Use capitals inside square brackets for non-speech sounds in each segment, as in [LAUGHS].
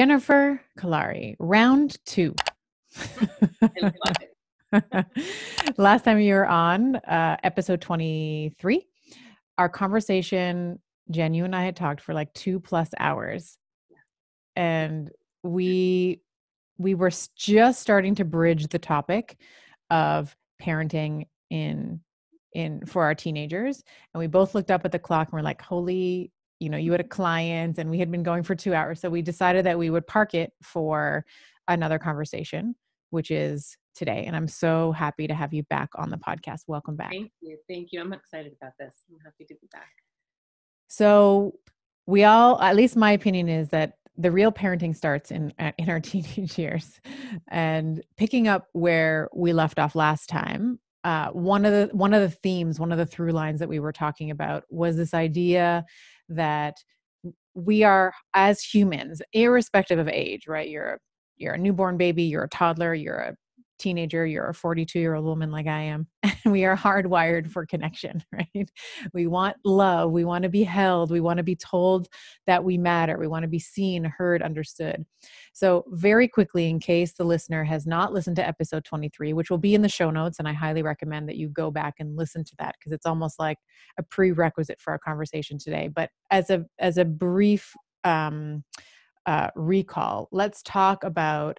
Jennifer Kolari, round two. [LAUGHS] Last time you were on, uh, episode 23, our conversation, Jen, you and I had talked for like two plus hours. And we we were just starting to bridge the topic of parenting in in for our teenagers and we both looked up at the clock and we're like holy you know you had a client and we had been going for two hours so we decided that we would park it for another conversation which is today and i'm so happy to have you back on the podcast. Welcome back. Thank you thank you. I'm excited about this. I'm happy to be back. So we all at least my opinion is that the real parenting starts in in our [LAUGHS] teenage years and picking up where we left off last time uh, one of the one of the themes one of the through lines that we were talking about was this idea that we are as humans irrespective of age right? You're a, you're a newborn baby you're a toddler you're a teenager, you're a 42 year old woman like I am, [LAUGHS] and we are hardwired for connection, [LAUGHS] right? We want love, we want to be held, we want to be told that we matter, we want to be seen, heard, understood. So, very quickly, in case the listener has not listened to episode 23, which will be in the show notes, and I highly recommend that you go back and listen to that because it's almost like a prerequisite for our conversation today. But as a as a brief um, uh, recall, let's talk about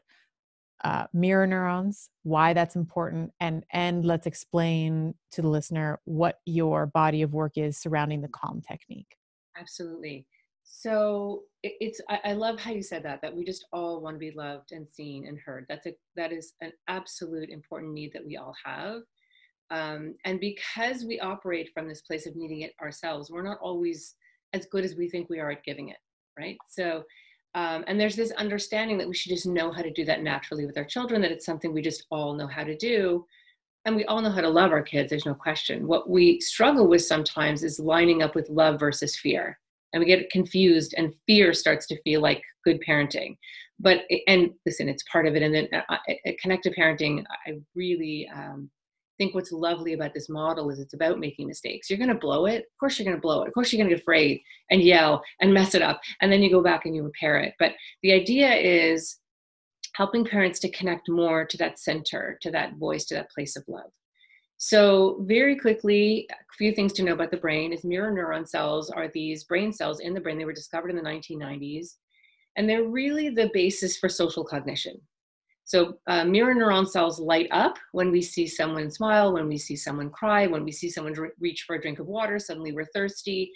uh, mirror neurons, why that's important, and and let's explain to the listener what your body of work is surrounding the calm technique. Absolutely. So it's I, I love how you said that that we just all want to be loved and seen and heard. That's a that is an absolute important need that we all have. Um, and because we operate from this place of needing it ourselves, we're not always as good as we think we are at giving it, right? So um, and there's this understanding that we should just know how to do that naturally with our children, that it's something we just all know how to do. And we all know how to love our kids, there's no question. What we struggle with sometimes is lining up with love versus fear. And we get confused, and fear starts to feel like good parenting. But, and listen, it's part of it. And then uh, uh connected parenting, I really um, think what's lovely about this model is it's about making mistakes. You're going to blow it. Of course, you're going to blow it. Of course, you're going to get afraid and yell and mess it up. And then you go back and you repair it. But the idea is helping parents to connect more to that center, to that voice, to that place of love. So, very quickly, a few things to know about the brain is mirror neuron cells are these brain cells in the brain. They were discovered in the 1990s, and they're really the basis for social cognition. So uh, mirror neuron cells light up when we see someone smile, when we see someone cry, when we see someone reach for a drink of water, suddenly we're thirsty.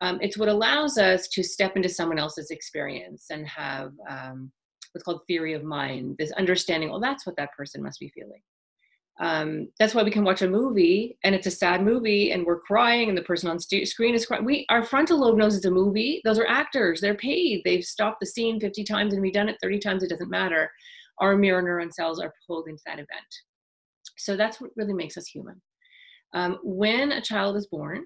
Um, it's what allows us to step into someone else's experience and have um, what's called theory of mind, this understanding, well, that's what that person must be feeling. Um, that's why we can watch a movie and it's a sad movie and we're crying and the person on screen is crying. We, our frontal lobe knows it's a movie. Those are actors. They're paid. They've stopped the scene 50 times and we've done it 30 times. It doesn't matter our mirror neuron cells are pulled into that event. So that's what really makes us human. Um, when a child is born,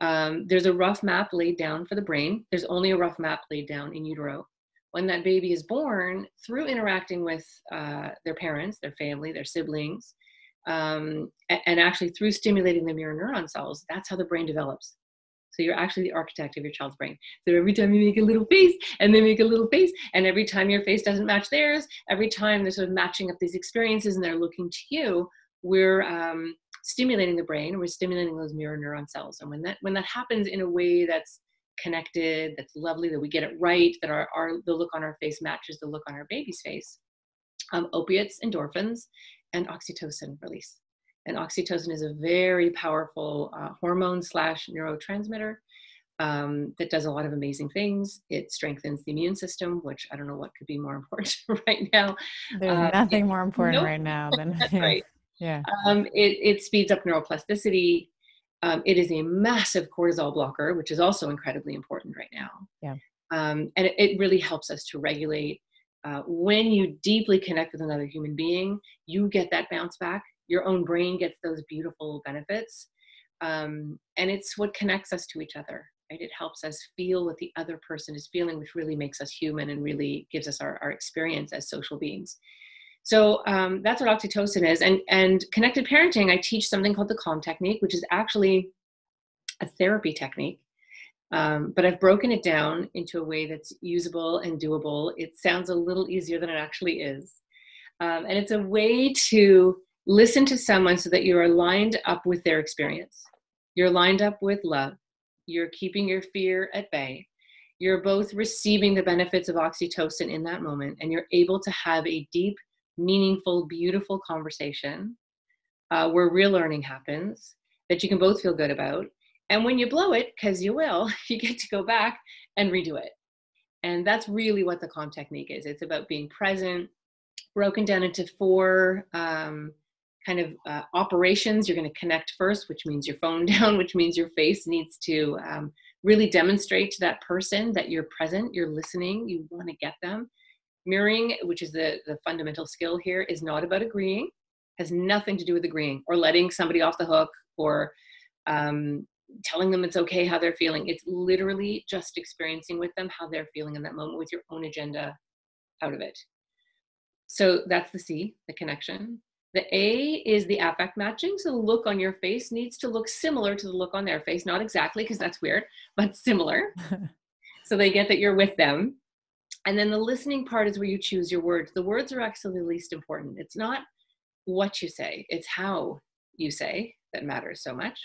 um, there's a rough map laid down for the brain. There's only a rough map laid down in utero. When that baby is born, through interacting with uh, their parents, their family, their siblings, um, and actually through stimulating the mirror neuron cells, that's how the brain develops. So you're actually the architect of your child's brain. So every time you make a little face and they make a little face, and every time your face doesn't match theirs, every time they're sort of matching up these experiences and they're looking to you, we're um, stimulating the brain. We're stimulating those mirror neuron cells. And when that when that happens in a way that's connected, that's lovely, that we get it right, that our, our the look on our face matches the look on our baby's face, um, opiates, endorphins, and oxytocin release. And oxytocin is a very powerful uh, hormone slash neurotransmitter um, that does a lot of amazing things. It strengthens the immune system, which I don't know what could be more [LAUGHS] important right now. There's uh, nothing it, more important nope. right now than That's yeah. [LAUGHS] right. Yeah. Um, it, it speeds up neuroplasticity. Um, it is a massive cortisol blocker, which is also incredibly important right now. Yeah. Um, and it, it, really helps us to regulate. Uh, when you deeply connect with another human being, you get that bounce back your own brain gets those beautiful benefits um, and it's what connects us to each other right it helps us feel what the other person is feeling which really makes us human and really gives us our, our experience as social beings so um, that's what oxytocin is and and connected parenting i teach something called the calm technique which is actually a therapy technique Um, but I've broken it down into a way that's usable and doable. It sounds a little easier than it actually is. Um, and it's a way to listen to someone so that you're lined up with their experience. You're lined up with love. You're keeping your fear at bay. You're both receiving the benefits of oxytocin in that moment, and you're able to have a deep, meaningful, beautiful conversation uh, where real learning happens that you can both feel good about. And when you blow it, because you will, [LAUGHS] you get to go back and redo it. And that's really what the calm technique is. It's about being present, broken down into four um, kind of uh, operations. You're going to connect first, which means your phone [LAUGHS] down, which means your face needs to um, really demonstrate to that person that you're present, you're listening, you want to get them. Mirroring, which is the, the fundamental skill here, is not about agreeing, has nothing to do with agreeing or letting somebody off the hook or um, telling them it's okay how they're feeling. It's literally just experiencing with them how they're feeling in that moment with your own agenda out of it. So that's the C, the connection. The A is the affect matching. So the look on your face needs to look similar to the look on their face. Not exactly, because that's weird, but similar. [LAUGHS] so they get that you're with them. And then the listening part is where you choose your words. The words are actually the least important. It's not what you say, it's how you say that matters so much.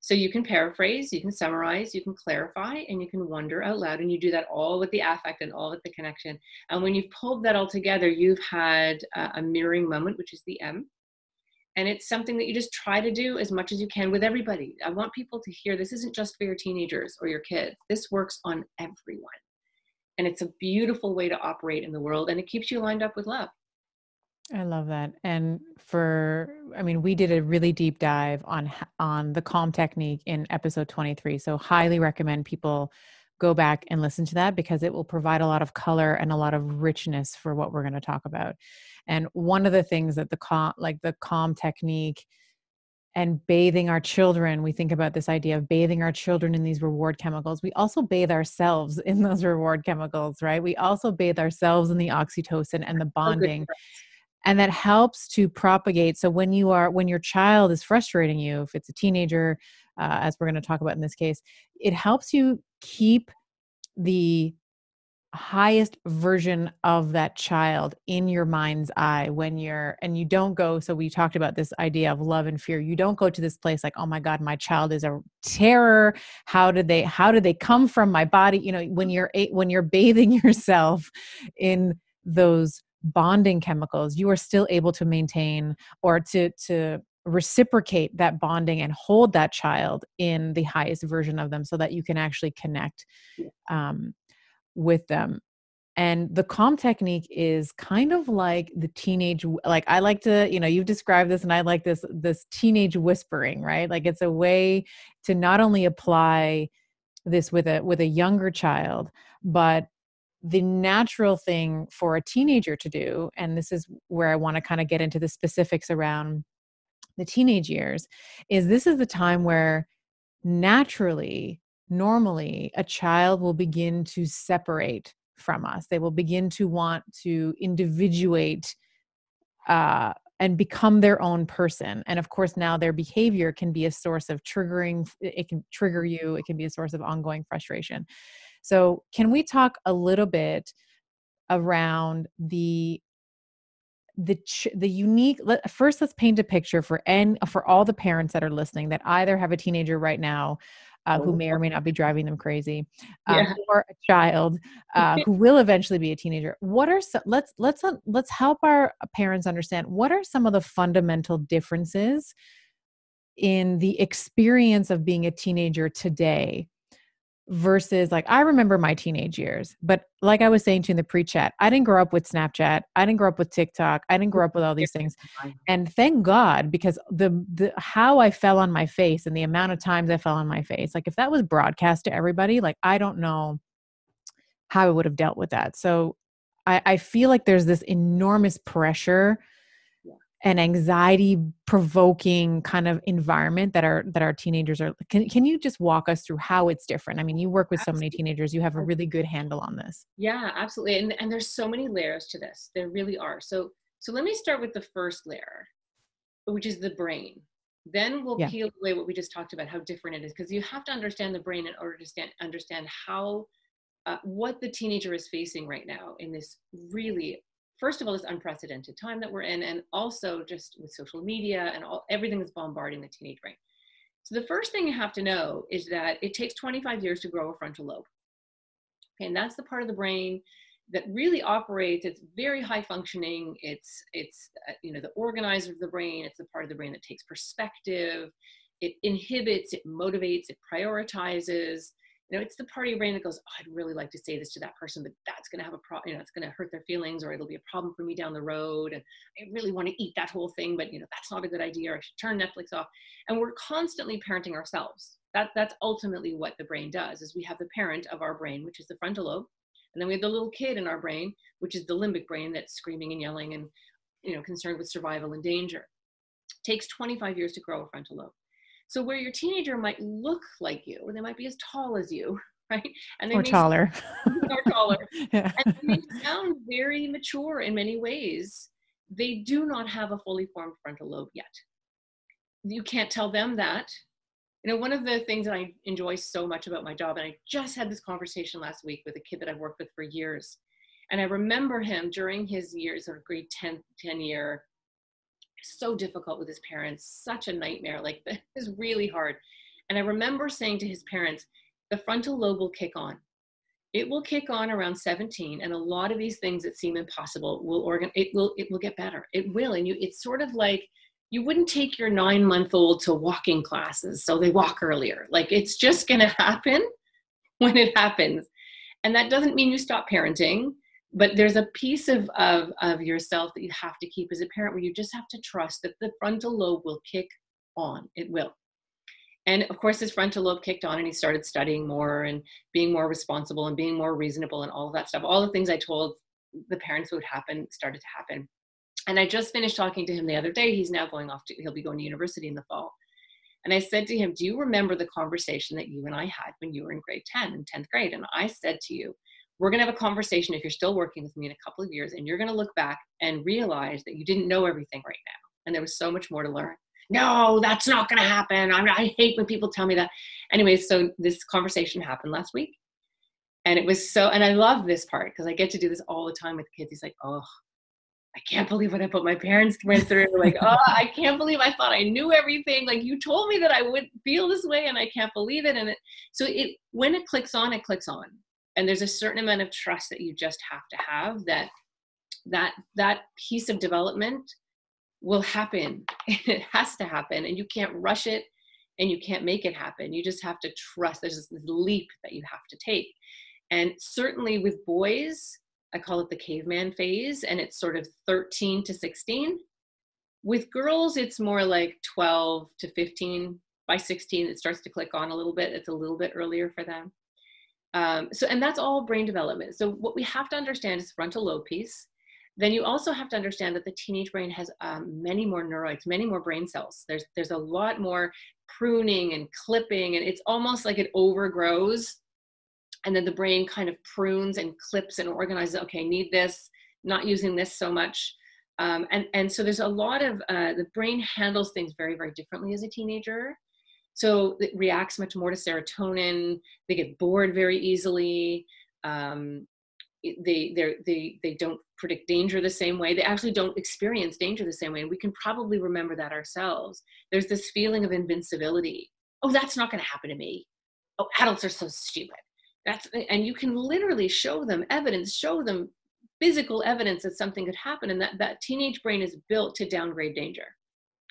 So you can paraphrase, you can summarize, you can clarify, and you can wonder out loud. And you do that all with the affect and all with the connection. And when you've pulled that all together, you've had a mirroring moment, which is the M. And it's something that you just try to do as much as you can with everybody. I want people to hear this isn't just for your teenagers or your kids, this works on everyone. And it's a beautiful way to operate in the world, and it keeps you lined up with love. I love that. And for I mean, we did a really deep dive on on the calm technique in episode 23. So highly recommend people go back and listen to that because it will provide a lot of color and a lot of richness for what we're going to talk about. And one of the things that the calm like the calm technique and bathing our children, we think about this idea of bathing our children in these reward chemicals. We also bathe ourselves [LAUGHS] in those reward chemicals, right? We also bathe ourselves in the oxytocin and the bonding. And that helps to propagate. So when you are when your child is frustrating you if it's a teenager uh, as we're going to talk about in this case it helps you keep the highest version of that child in your mind's eye when you're and you don't go so we talked about this idea of love and fear. You don't go to this place like oh my god my child is a terror. How did they how did they come from my body? You know when you're when you're bathing [LAUGHS] yourself in those bonding chemicals you are still able to maintain or to to reciprocate that bonding and hold that child in the highest version of them so that you can actually connect um, with them. And the calm technique is kind of like the teenage like i like to you know you've described this and i like this this teenage whispering right? Like it's a way to not only apply this with a with a younger child but the natural thing for a teenager to do, and this is where I want to kind of get into the specifics around the teenage years, is this is the time where naturally, normally, a child will begin to separate from us. They will begin to want to individuate uh, and become their own person. And of course, now their behavior can be a source of triggering, it can trigger you, it can be a source of ongoing frustration. So, can we talk a little bit around the the the unique let, first let's paint a picture for and for all the parents that are listening that either have a teenager right now uh, who may or may not be driving them crazy, um, yeah. or a child uh, who will eventually be a teenager. What are some? Let's let's uh, let's help our parents understand what are some of the fundamental differences in the experience of being a teenager today versus like I remember my teenage years, but like I was saying to you in the pre-chat, I didn't grow up with Snapchat, I didn't grow up with TikTok, I didn't grow up with all these things. And thank God because the the how I fell on my face and the amount of times I fell on my face, like if that was broadcast to everybody, like I don't know how I would have dealt with that. So I, I feel like there's this enormous pressure an anxiety provoking kind of environment that our that our teenagers are can, can you just walk us through how it's different i mean you work with absolutely. so many teenagers you have a really good handle on this yeah absolutely and, and there's so many layers to this there really are so so let me start with the first layer which is the brain then we'll yeah. peel away what we just talked about how different it is because you have to understand the brain in order to stand, understand how uh, what the teenager is facing right now in this really first of all this unprecedented time that we're in and also just with social media and all everything is bombarding the teenage brain. So the first thing you have to know is that it takes 25 years to grow a frontal lobe. Okay, and that's the part of the brain that really operates it's very high functioning it's it's uh, you know the organizer of the brain it's the part of the brain that takes perspective it inhibits it motivates it prioritizes you know it's the part of your brain that goes oh, i'd really like to say this to that person but that's going to have a problem you know it's going to hurt their feelings or it'll be a problem for me down the road and i really want to eat that whole thing but you know that's not a good idea or i should turn netflix off and we're constantly parenting ourselves that that's ultimately what the brain does is we have the parent of our brain which is the frontal lobe and then we have the little kid in our brain, which is the limbic brain that's screaming and yelling and you know concerned with survival and danger. It takes 25 years to grow a frontal lobe. So where your teenager might look like you, or they might be as tall as you, [LAUGHS] right? And they or taller. [LAUGHS] or taller. [LAUGHS] yeah. And they sound very mature in many ways. They do not have a fully formed frontal lobe yet. You can't tell them that you know, one of the things that I enjoy so much about my job, and I just had this conversation last week with a kid that I've worked with for years. And I remember him during his years of grade 10, 10 year, so difficult with his parents, such a nightmare. Like [LAUGHS] it was really hard. And I remember saying to his parents, the frontal lobe will kick on. It will kick on around 17, and a lot of these things that seem impossible will organ. It will. It will get better. It will, and you. It's sort of like you wouldn't take your nine month old to walking classes so they walk earlier. Like it's just going [LAUGHS] to happen when it happens. And that doesn't mean you stop parenting, but there's a piece of, of, of yourself that you have to keep as a parent where you just have to trust that the frontal lobe will kick on. It will. And of course, his frontal lobe kicked on and he started studying more and being more responsible and being more reasonable and all of that stuff. All the things I told the parents would happen started to happen. And I just finished talking to him the other day. He's now going off to, he'll be going to university in the fall. And I said to him, Do you remember the conversation that you and I had when you were in grade 10 and 10th grade? And I said to you, We're going to have a conversation if you're still working with me in a couple of years, and you're going to look back and realize that you didn't know everything right now. And there was so much more to learn. No, that's not going to happen. I, I hate when people tell me that. Anyway, so this conversation happened last week. And it was so, and I love this part because I get to do this all the time with kids. He's like, Oh, I can't believe what I put my parents went through. Like, oh, I can't believe I thought I knew everything. Like you told me that I would feel this way and I can't believe it. And it, so it, when it clicks on, it clicks on. And there's a certain amount of trust that you just have to have that, that, that piece of development will happen. [LAUGHS] it has to happen and you can't rush it and you can't make it happen. You just have to trust. There's this leap that you have to take. And certainly with boys, I call it the caveman phase, and it's sort of 13 to 16. With girls, it's more like 12 to 15. By 16, it starts to click on a little bit. It's a little bit earlier for them. Um, so, and that's all brain development. So, what we have to understand is frontal lobe piece. Then you also have to understand that the teenage brain has um, many more neuroids, many more brain cells. There's there's a lot more pruning and clipping, and it's almost like it overgrows and then the brain kind of prunes and clips and organizes okay need this not using this so much um, and and so there's a lot of uh, the brain handles things very very differently as a teenager so it reacts much more to serotonin. They get bored very easily. Um, they they they they don't predict danger the same way. They actually don't experience danger the same way and we can probably remember that ourselves. There's this feeling of invincibility. Oh that's not going to happen to me. Oh adults are so stupid. That's and you can literally show them evidence show them physical evidence that something could happen and that that teenage brain is built to downgrade danger.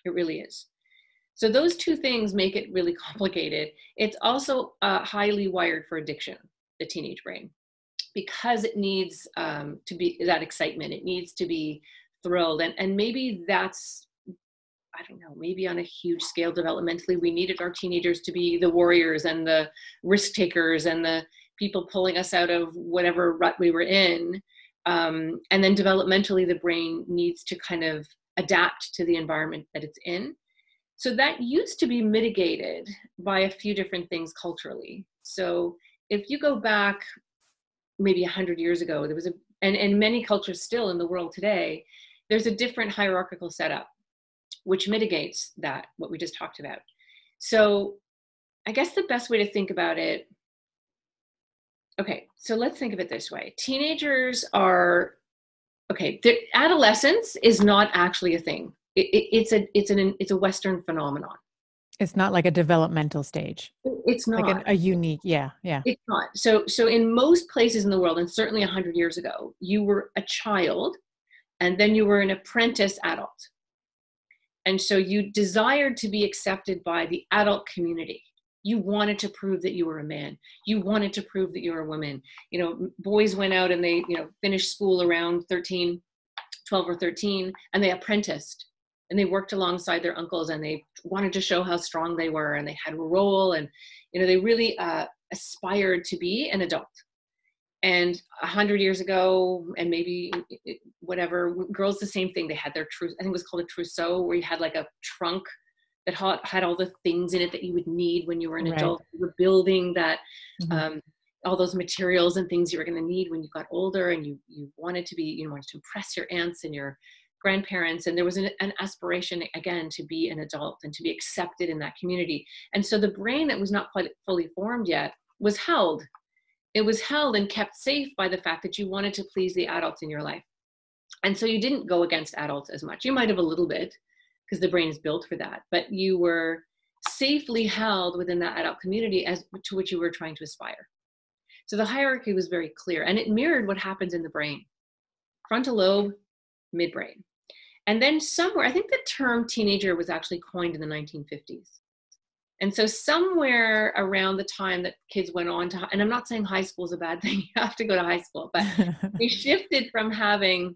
It really is so those two things make it really [LAUGHS] complicated it's also uh, highly wired for addiction the teenage brain because it needs um, to be that excitement it needs to be thrilled and and maybe that's I don't know, maybe on a huge scale developmentally, we needed our teenagers to be the warriors and the risk takers and the people pulling us out of whatever rut we were in. Um, and then developmentally, the brain needs to kind of adapt to the environment that it's in. So that used to be mitigated by a few different things culturally. So if you go back maybe 100 years ago, there was a, and, and many cultures still in the world today, there's a different hierarchical setup. which mitigates that what we just talked about so i guess the best way to think about it okay so let's think of it this way teenagers are okay adolescence is not actually a thing it, it, it's a it's an it's a western phenomenon. It's not like a developmental stage. It's not like an, a unique yeah yeah. It's not. So so in most places in the world and certainly 100 years ago you were a child and then you were an apprentice adult. And so you desired to be accepted by the adult community. You wanted to prove that you were a man. You wanted to prove that you were a woman. You know boys went out and they you know finished school around 13 12 or 13 and they apprenticed and they worked alongside their uncles and they wanted to show how strong they were and they had a role and you know they really uh, aspired to be an adult and a hundred years ago and maybe whatever girls the same thing they had their true i think it was called a trousseau where you had like a trunk that had all the things in it that you would need when you were an right. adult you were building that mm-hmm. um, all those materials and things you were going to need when you got older and you you wanted to be you know wanted to impress your aunts and your grandparents and there was an, an, aspiration again to be an adult and to be accepted in that community. And so the brain that was not quite fully formed yet was held. It was held and kept safe by the fact that you wanted to please the adults in your life. And so you didn't go against adults as much. You might have a little bit because the brain is built for that but you were safely held within that adult community as to which you were trying to aspire. So the hierarchy was very clear and it mirrored what happens in the brain. Frontal lobe midbrain and then somewhere, I think the term teenager was actually coined in the 1950s. And so somewhere around the time that kids went on to, and I'm not saying high school is a bad [LAUGHS] thing, you have to go to high school, but [LAUGHS] we shifted from having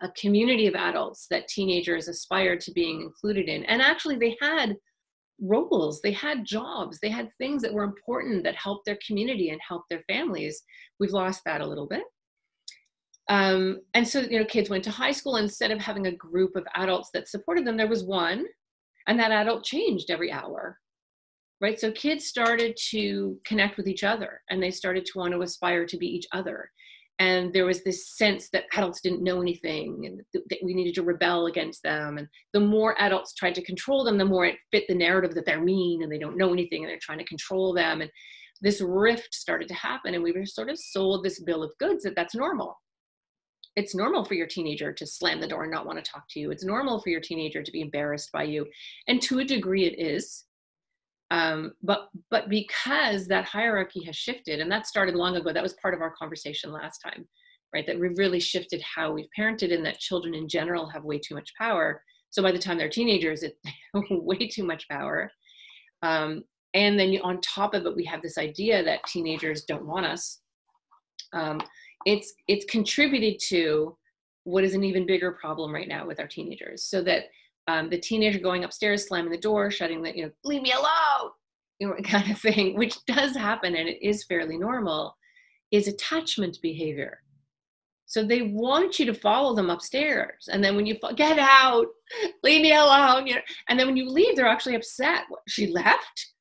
a community of adults that teenagers aspired to being included in. And actually they had roles, they had jobs, they had things that were important that helped their community and helped their families. We've lost that a little bit. Um, and so, you know, kids went to high school. Instead of having a group of adults that supported them, there was one, and that adult changed every hour. Right. So kids started to connect with each other and they started to want to aspire to be each other. And there was this sense that adults didn't know anything and that we needed to rebel against them. And the more adults tried to control them, the more it fit the narrative that they're mean and they don't know anything and they're trying to control them. And this rift started to happen. And we were sort of sold this bill of goods that that's normal it's normal for your teenager to slam the door and not want to talk to you. It's normal for your teenager to be embarrassed by you. And to a degree it is. Um, but but because that hierarchy has shifted, and that started long ago, that was part of our conversation last time, right? That we've really shifted how we've parented and that children in general have way too much power. So by the time they're teenagers, it's [LAUGHS] way too much power. Um, and then you, on top of it, we have this idea that teenagers don't want us. Um, it's it's contributed to what is an even bigger problem right now with our teenagers. So that um, the teenager going upstairs slamming the door shutting the you know leave me alone! You know, [LAUGHS] kind of thing which does happen and it is fairly normal is attachment behavior. So they want you to follow them upstairs and then when you get out! Leave me alone! You know, and then when you leave they're actually upset. She left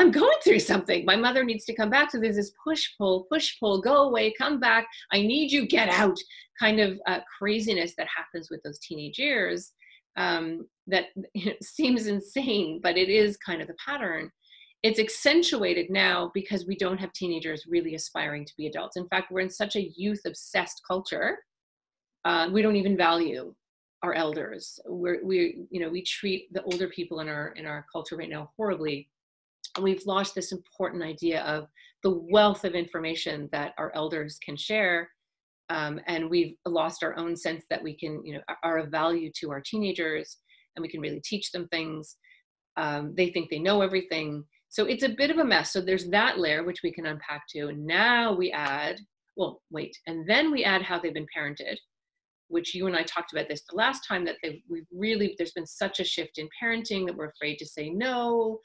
I'm going through something. My mother needs to come back. So there's this push pull, push pull, go away, come back. I need you, get out kind of uh, craziness that happens with those teenage years um, that you [LAUGHS] know, seems insane, but it is kind of the pattern. It's accentuated now because we don't have teenagers really aspiring to be adults. In fact, we're in such a youth obsessed culture. Uh, we don't even value our elders. We're, we, you know, we treat the older people in our in our culture right now horribly we've lost this important idea of the wealth of information that our elders can share um, and we've lost our own sense that we can you know are of value to our teenagers and we can really teach them things. Um, they think they know everything. So it's a bit of a mess. So there's that layer which we can unpack and now we add well wait. And then we add how they've been parented which you and I talked about this the last time that we've really there's been such a shift in parenting that we're afraid to say no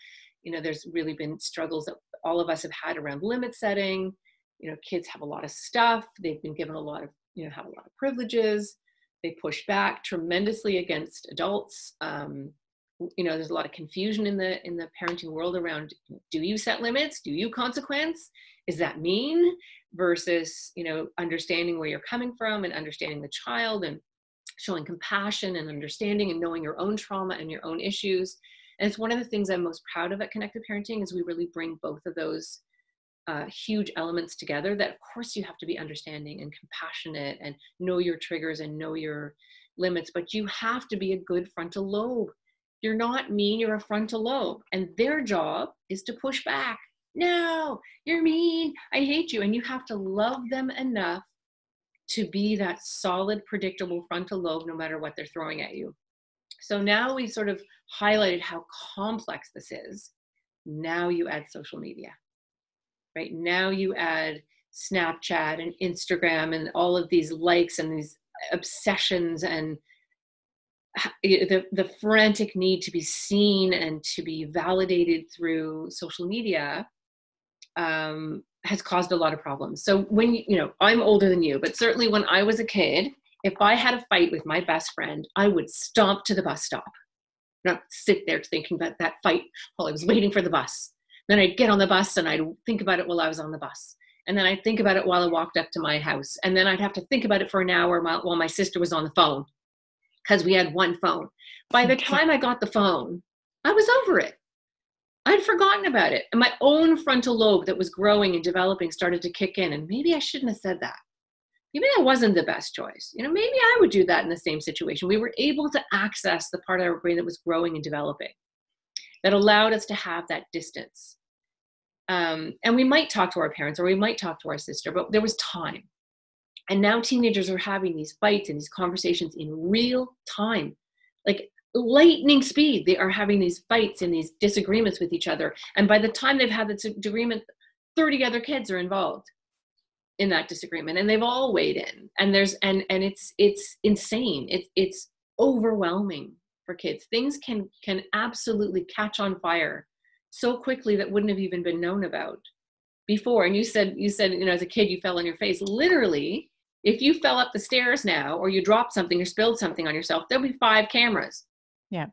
you know there's really been struggles that all of us have had around limit setting. You know kids have a lot of stuff. They've been given a lot of you know have a lot of privileges. They push back tremendously against adults. Um, you know there's a lot of confusion in the in the parenting world around do you set limits? Do you consequence? Is that mean? Versus you know understanding where you're coming from and understanding the child and showing compassion and understanding and knowing your own trauma and your own issues and it's one of the things i'm most proud of at connected parenting is we really bring both of those uh, huge elements together that of course you have to be understanding and compassionate and know your triggers and know your limits but you have to be a good frontal lobe. You're not mean you're a frontal lobe and their job is to push back. No you're mean. I hate you. And you have to love them enough to be that solid predictable frontal lobe no matter what they're throwing at you so now we sort of highlighted how complex this is now you add social media right now you add snapchat and instagram and all of these likes and these obsessions and the, the frantic need to be seen and to be validated through social media um, has caused a lot of problems. So when you know, I'm older than you, but certainly when I was a kid, if I had a fight with my best friend, I would stomp to the bus stop, not sit there thinking about that fight while I was waiting for the bus. Then I'd get on the bus and I'd think about it while I was on the bus. And then I'd think about it while I walked up to my house. And then I'd have to think about it for an hour while my sister was on the phone because we had one phone. By the time I got the phone, I was over it. I'd forgotten about it. And my own frontal lobe that was growing and developing started to kick in. And maybe I shouldn't have said that. Maybe that wasn't the best choice. You know, maybe I would do that in the same situation. We were able to access the part of our brain that was growing and developing that allowed us to have that distance. Um, and we might talk to our parents or we might talk to our sister, but there was time. And now teenagers are having these fights and these conversations in real time. Like lightning speed, they are having these fights and these disagreements with each other. And by the time they've had the disagreement, 30 other kids are involved in that disagreement and they've all weighed in and there's and and it's it's insane it's it's overwhelming for kids things can can absolutely catch on fire so quickly that wouldn't have even been known about before and you said you said you know as a kid you fell on your face literally if you fell up the stairs now or you dropped something or spilled something on yourself, there'll be five cameras. Yeah.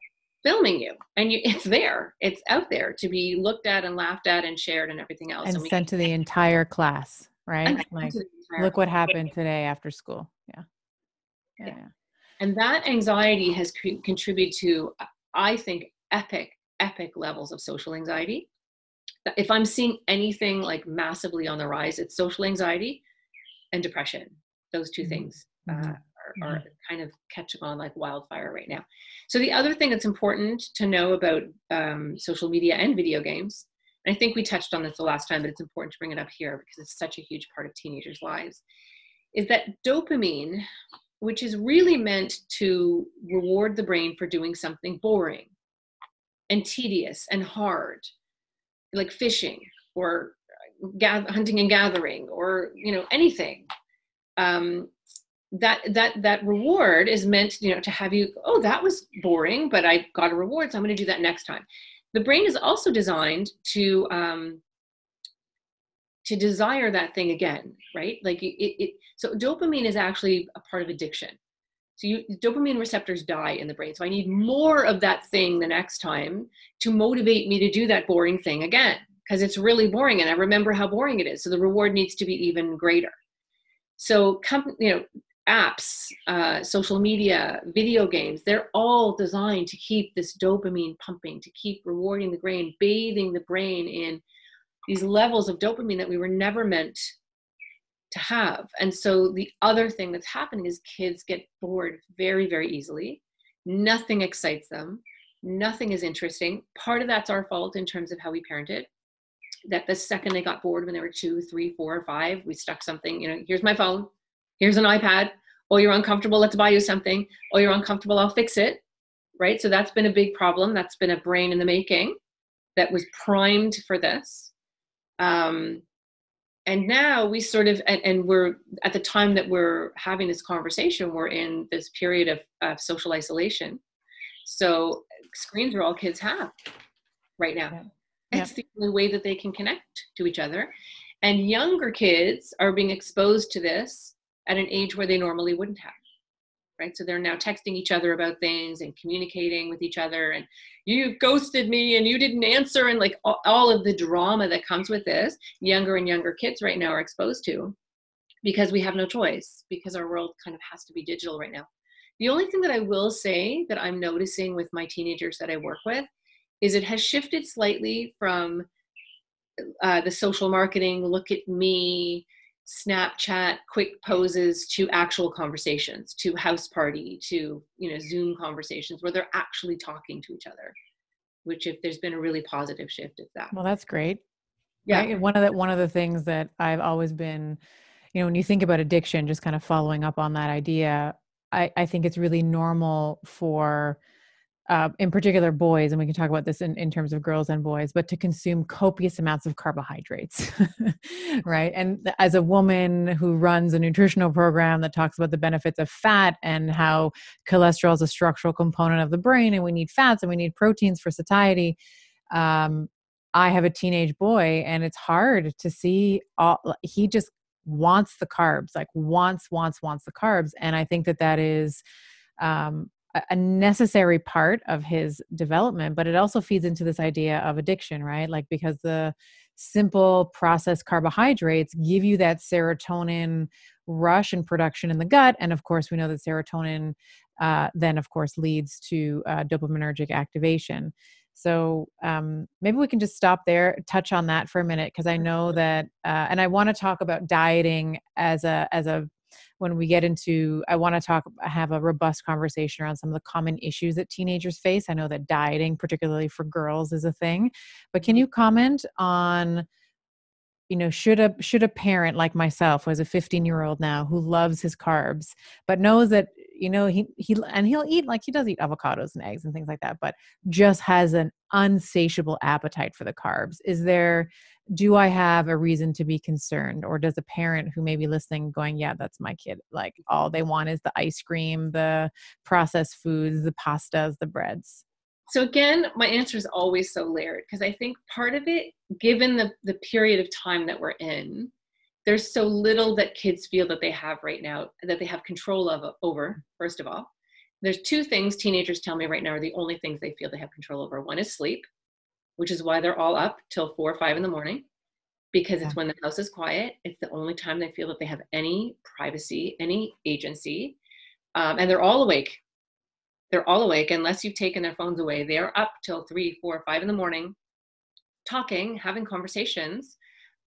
Filming you. And you it's there. It's out there to be looked at and laughed at and shared and everything else. And, and sent to the entire class, right? Like look what happened today after school. Yeah. Yeah. yeah. And that anxiety has c- contributed to, I think, epic, epic levels of social anxiety. If I'm seeing anything like massively on the rise, it's social anxiety and depression those two mm-hmm. things uh, mm-hmm. are, are, mm-hmm. kind of catching on like wildfire right now. So the other thing that's important to know about um, social media and video games, and I think we touched on this the last time, but it's important to bring it up here because it's such a huge part of teenagers' lives, is that dopamine, which is really meant to reward the brain for doing something boring and tedious and hard, like fishing or hunting and gathering or you know anything um, that that that reward is meant you know to have you oh that was boring but i got a reward so i'm going to do that next time the brain is also designed to um, to desire that thing again right? Like it, it so dopamine is actually a part of addiction. So you, dopamine receptors die in the brain. So i need more of that thing the next time to motivate me to do that boring thing again because it's really boring and i remember how boring it is. So the reward needs to be even greater. So, you know, apps, uh, social media, video games, they're all designed to keep this dopamine pumping, to keep rewarding the brain, bathing the brain in these levels of dopamine that we were never meant to have. And so the other thing that's happening is kids get bored very, very easily. Nothing excites them. Nothing is interesting. Part of that's our fault in terms of how we parented that the second they got bored when they were two, three, four, or five, we stuck something, you know, here's my phone, here's an iPad. Oh, you're uncomfortable, let's buy you something. Oh, you're uncomfortable, I'll fix it. Right? So that's been a big problem. That's been a brain in the making that was primed for this. Um, and now we sort of, and, and, we're at the time that we're having this conversation, we're in this period of, of social isolation. So screens are all kids have right now. Yeah. It's the only way that they can connect to each other. And younger kids are being exposed to this at an age where they normally wouldn't have. Right. So they're now texting each other about things and communicating with each other. And you ghosted me and you didn't answer. And like all of the drama that comes with this, younger and younger kids right now are exposed to because we have no choice, because our world kind of has to be digital right now The only thing that I will say that I'm noticing with my teenagers that I work with is it has shifted slightly from uh, the social marketing, look at me, Snapchat, quick poses to actual conversations, to house party, to you know Zoom conversations where they're actually talking to each other. Which, if there's been a really positive shift of that. Well, that's great. Yeah, right? one of the one of the things that I've always been, you know, when you think about addiction, just kind of following up on that idea, I, I think it's really normal for uh, in particular boys, and we can talk about this in, in terms of girls and boys, but to consume copious amounts of carbohydrates, [LAUGHS] right? And as a woman who runs a nutritional program that talks about the benefits of fat and how cholesterol is a structural component of the brain, and we need fats and we need proteins for satiety. Um, I have a teenage boy, and it's hard to see all, he just wants the carbs, like wants, wants, wants the carbs. And I think that that is um, a necessary part of his development but it also feeds into this idea of addiction right? Like because the simple processed carbohydrates give you that serotonin rush and production in the gut and of course we know that serotonin uh, then of course leads to uh, dopaminergic activation. So um, maybe we can just stop there touch on that for a minute because i know that uh, and i want to talk about dieting as a as a when we get into i want to talk have a robust conversation around some of the common issues that teenagers face. I know that dieting particularly for girls is a thing but can you comment on you know should a should a parent like myself who has a 15 year old now who loves his carbs but knows that you know he he and he'll eat like he does eat avocados and eggs and things like that but just has an unsatiable appetite for the carbs is there do I have a reason to be concerned? Or does a parent who may be listening going, yeah, that's my kid, like all they want is the ice cream, the processed foods, the pastas, the breads? So again, my answer is always so layered because I think part of it, given the, the period of time that we're in, there's so little that kids feel that they have right now that they have control of over, first of all. There's two things teenagers tell me right now are the only things they feel they have control over. One is sleep, which is why they're all up till four or five in the morning because yeah. it's when the house is quiet. It's the only time they feel that they have any privacy, any agency. Um, and they're all awake. They're all awake unless you've taken their phones away. They're up till three, four, five in the morning, talking, having conversations,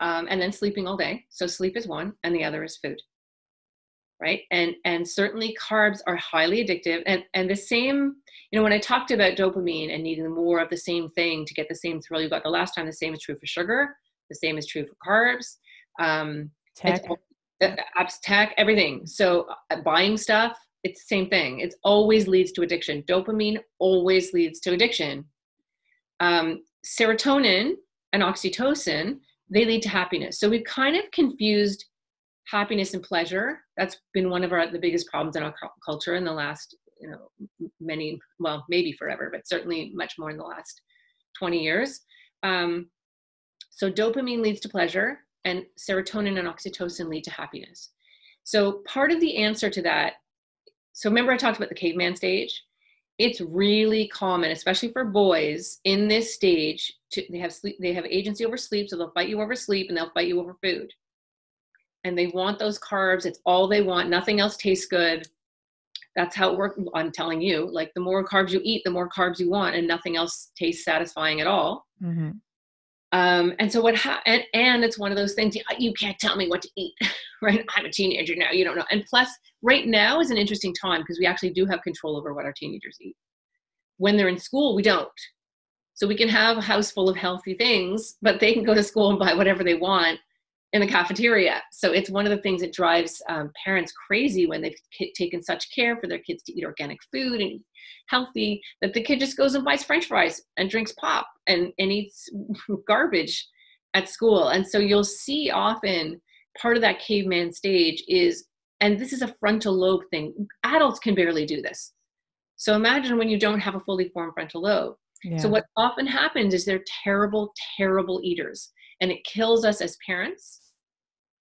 um, and then sleeping all day. So sleep is one, and the other is food right? And and certainly carbs are highly addictive. And and the same you know when i talked about dopamine and needing more of the same thing to get the same thrill you got the last time the same is true for sugar the same is true for carbs. Um tech. Apps tech everything. So uh, buying stuff it's the same thing. It always leads to addiction. Dopamine always leads to addiction. Um, serotonin and oxytocin they lead to happiness. So we've kind of confused happiness and pleasure. That's been one of our the biggest problems in our culture in the last you know many well maybe forever but certainly much more in the last 20 years. Um, so dopamine leads to pleasure and serotonin and oxytocin lead to happiness. So part of the answer to that so remember i talked about the caveman stage it's really common especially for boys in this stage to, they have sleep they have agency over sleep so they'll fight you over sleep and they'll fight you over food and they want those carbs. It's all they want. Nothing else tastes good. That's how it works. I'm telling you, like the more carbs you eat, the more carbs you want, and nothing else tastes satisfying at all. Mm-hmm. Um, and so what ha- and, and it's one of those things you can't tell me what to eat [LAUGHS] right? I'm a teenager now you don't know. And plus right now is an interesting time because we actually do have control over what our teenagers eat. When they're in school we don't. So we can have a house full of healthy things but they can go to school and buy whatever they want in the cafeteria. So it's one of the things that drives um, parents crazy when they've k- taken such care for their kids to eat organic food and healthy that the kid just goes and buys french fries and drinks pop and, and eats [LAUGHS] garbage at school. And so you'll see often part of that caveman stage is, and this is a frontal lobe thing. Adults can barely do this. So imagine when you don't have a fully formed frontal lobe. Yeah. So what often happens is they're terrible, terrible eaters. And it kills us as parents